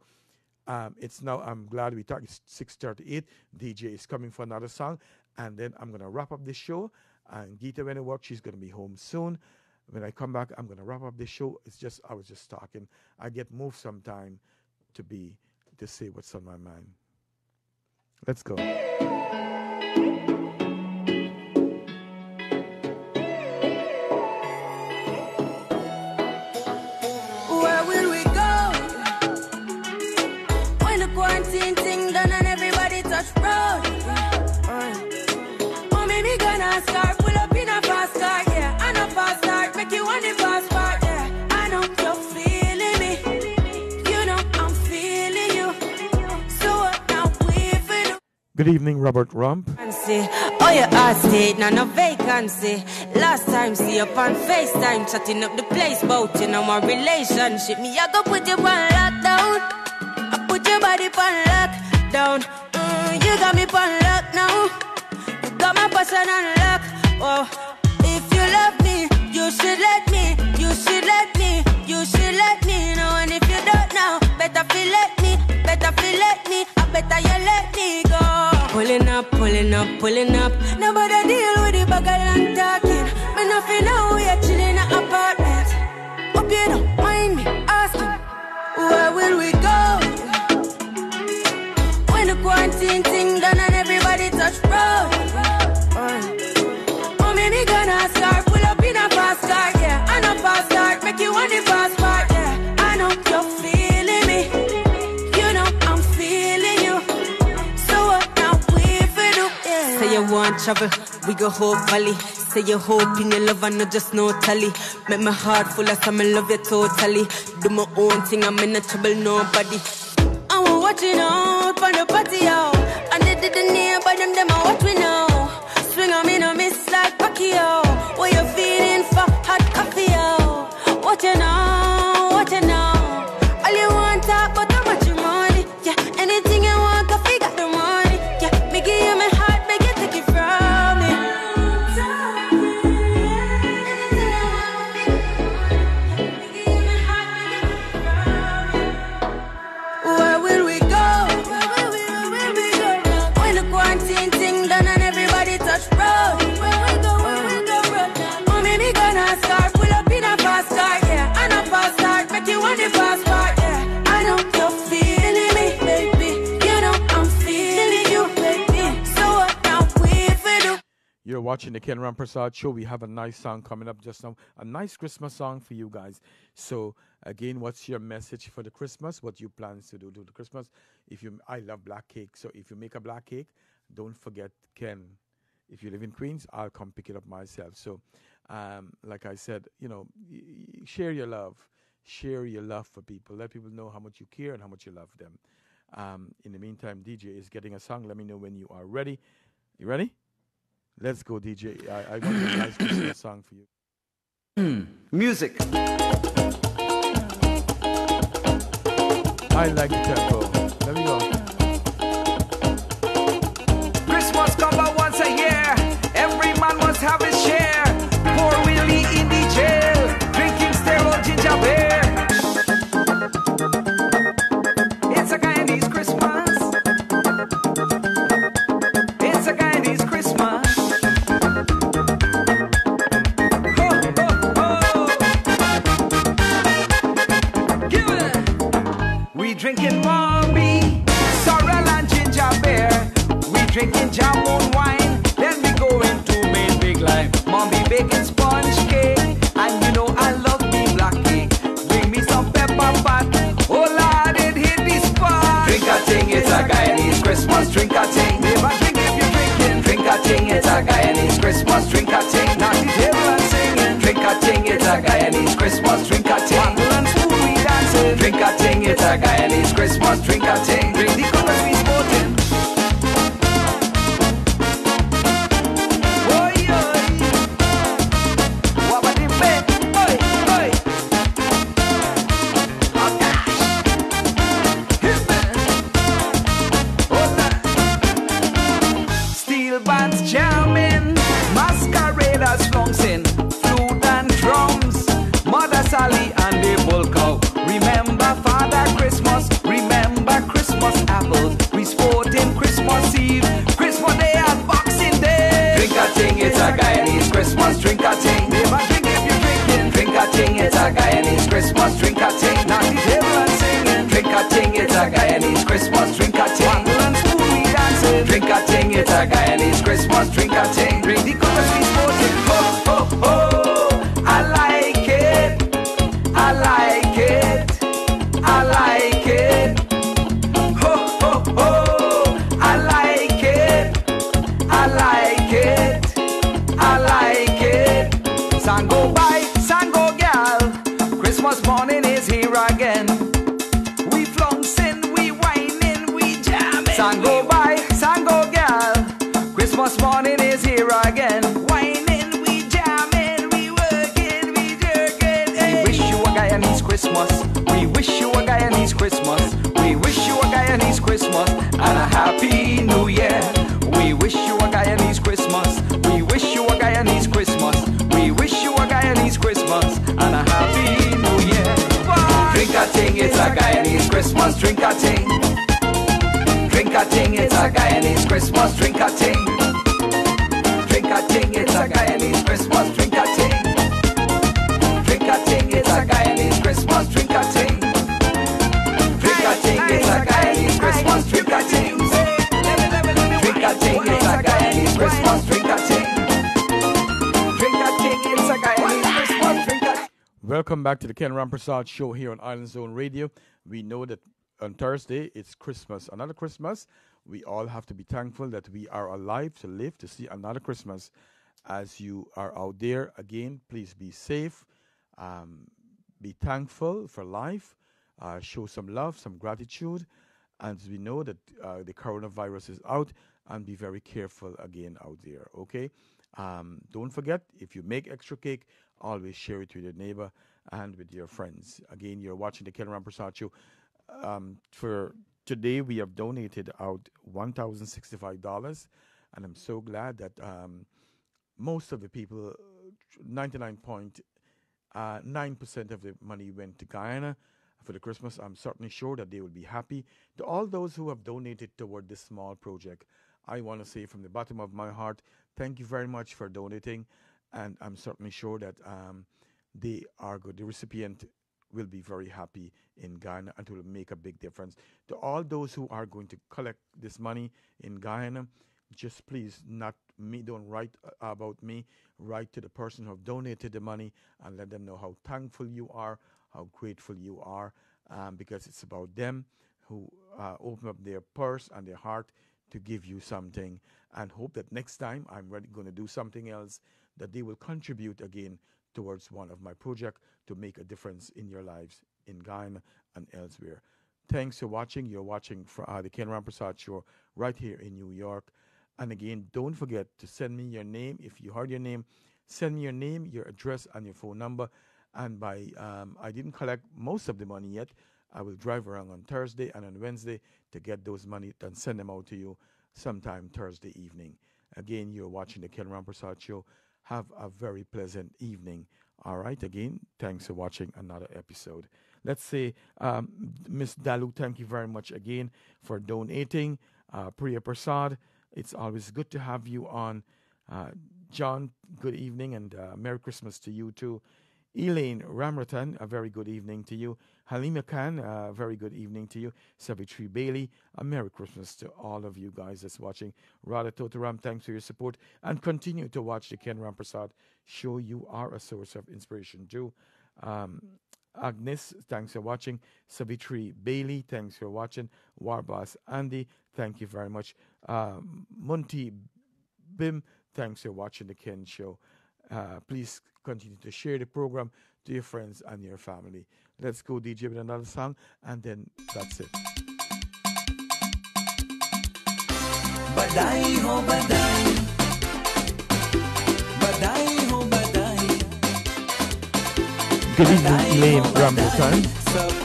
Um, it's now. I'm glad we talked. It's six thirty-eight. DJ is coming for another song, and then I'm gonna wrap up this show. And Gita, when I work, she's gonna be home soon. When I come back, I'm gonna wrap up this show. It's just I was just talking. I get moved sometime to be to say what's on my mind. Let's go. Good evening, Robert Rump. Oh, state, now no vacancy. Last time, see on FaceTime, chatting up the place, you relationship. Me, I go put you on lockdown. I put your body on lockdown. Mm, you got me on lock now. You got my passion on lock. Oh, if you love me, you should let me. You should let me. You should let me know. And if you don't know, better feel let Pulling up, pulling up. Nobody deal with the bag and talking. Me nothing know we are chilling in an apartment. Hope you don't mind me asking, where will we go? When the quarantine thing done travel, we go whole valley. Say you hope in your love and not just no tally. Make my heart full of some love you totally. Do my own thing, I'm in no trouble, nobody. I'm watching out for the party. And they did the near, but them, them are what we know. Watching the Ken Rampersaud show. We have a nice song coming up just now, a nice Christmas song for you guys. So again, what's your message for the Christmas? What you plans to do to the Christmas? If you, I love black cake, so if you make a black cake, don't forget Ken. If you live in Queens, I'll come pick it up myself. So, um, like I said, you know, share your love, share your love for people. Let people know how much you care and how much you love them. Um, in the meantime, DJ is getting a song. Let me know when you are ready. You ready? Let's go, DJ. I, I got a nice Christmas song for you. Music. I like the tempo. Let me go. Christmas come but once a year. Every man must have his share. Drinking Mommy, sorrel and ginger beer. We drinking jamun wine. Then we go into main big line. Mommy baking sponge cake. And you know I love me black cake. Bring me some pepper pot. Oh Lord, it hit the spot. Drink a ting, it's a Guyanese Christmas. Drink a ting. Never drink if you're drinking. Drink a ting, it's a Guyanese Christmas. Drink a ting. Not the table and singing. Drink a ting, it's a Guyanese Christmas. Drink a ting. Waggle and spoon we dancing. Drink a ting, it's a Guyanese Christmas. Drink a ting. Ken Rampersaud show here on Island Zone Radio. We know that on Thursday it's Christmas, another Christmas. We all have to be thankful that we are alive to live to see another Christmas. As you are out there, again, please be safe, um, be thankful for life, uh, show some love, some gratitude, and we know that uh, the coronavirus is out, and be very careful again out there. Okay. Um, don't forget, if you make extra cake, always share it with your neighbor and with your friends. Again, you're watching the Ken Rampersaud show. Um, for today, we have donated out $1,065, and I'm so glad that um, most of the people, 99.9% of the money went to Guyana for the Christmas. I'm certainly sure that they will be happy. To all those who have donated toward this small project, I want to say from the bottom of my heart, thank you very much for donating, and I'm certainly sure that um, they are good. The recipient will be very happy in Guyana and will make a big difference. To all those who are going to collect this money in Guyana, just please not me. Don't write uh, about me. Write to the person who donated the money and let them know how thankful you are, how grateful you are, um, because it's about them who uh, open up their purse and their heart to give you something and hope that next time I'm going to do something else that they will contribute again towards one of my projects to make a difference in your lives in Guyana and elsewhere. Thanks for watching. You're watching for, uh, the Ken Rampersaud Show right here in New York. And again, don't forget to send me your name. If you heard your name, send me your name, your address, and your phone number. And by um, I didn't collect most of the money yet. I will drive around on Thursday and on Wednesday to get those money and send them out to you sometime Thursday evening. Again, you're watching the Ken Rampersaud Show. Have a very pleasant evening. All right. Again, thanks for watching another episode. Let's say, um, Miss Dalu, thank you very much again for donating. Uh, Priya Prasad, it's always good to have you on. Uh, John, good evening and uh, Merry Christmas to you too. Elaine Ramratan, a very good evening to you. Halima Khan, a very good evening to you. Savitri Bailey, a Merry Christmas to all of you guys that's watching. Radha Totaram, thanks for your support. And continue to watch the Ken Rampersaud show. You are a source of inspiration too. Um, Agnes, thanks for watching. Savitri Bailey, thanks for watching. Warboss Andy, thank you very much. Um, Monty Bim, thanks for watching the Ken Show. Uh, please continue to share the program to your friends and your family. Let's go, DJ, with another song, and then that's it. Badai ho badai Badai ho badai Good evening, Elaine Ramratan.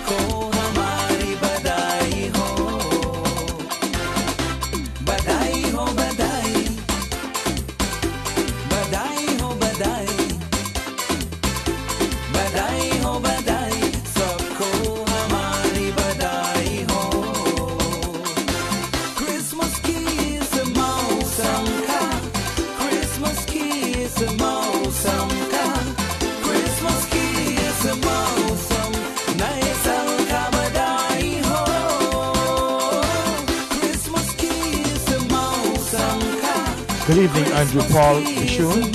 Andrew Paul Michoun.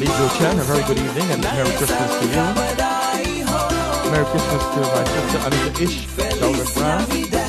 Lijo Chen, a very good evening and Merry Christmas to you. Merry Christmas to my sister Anita Ish, down in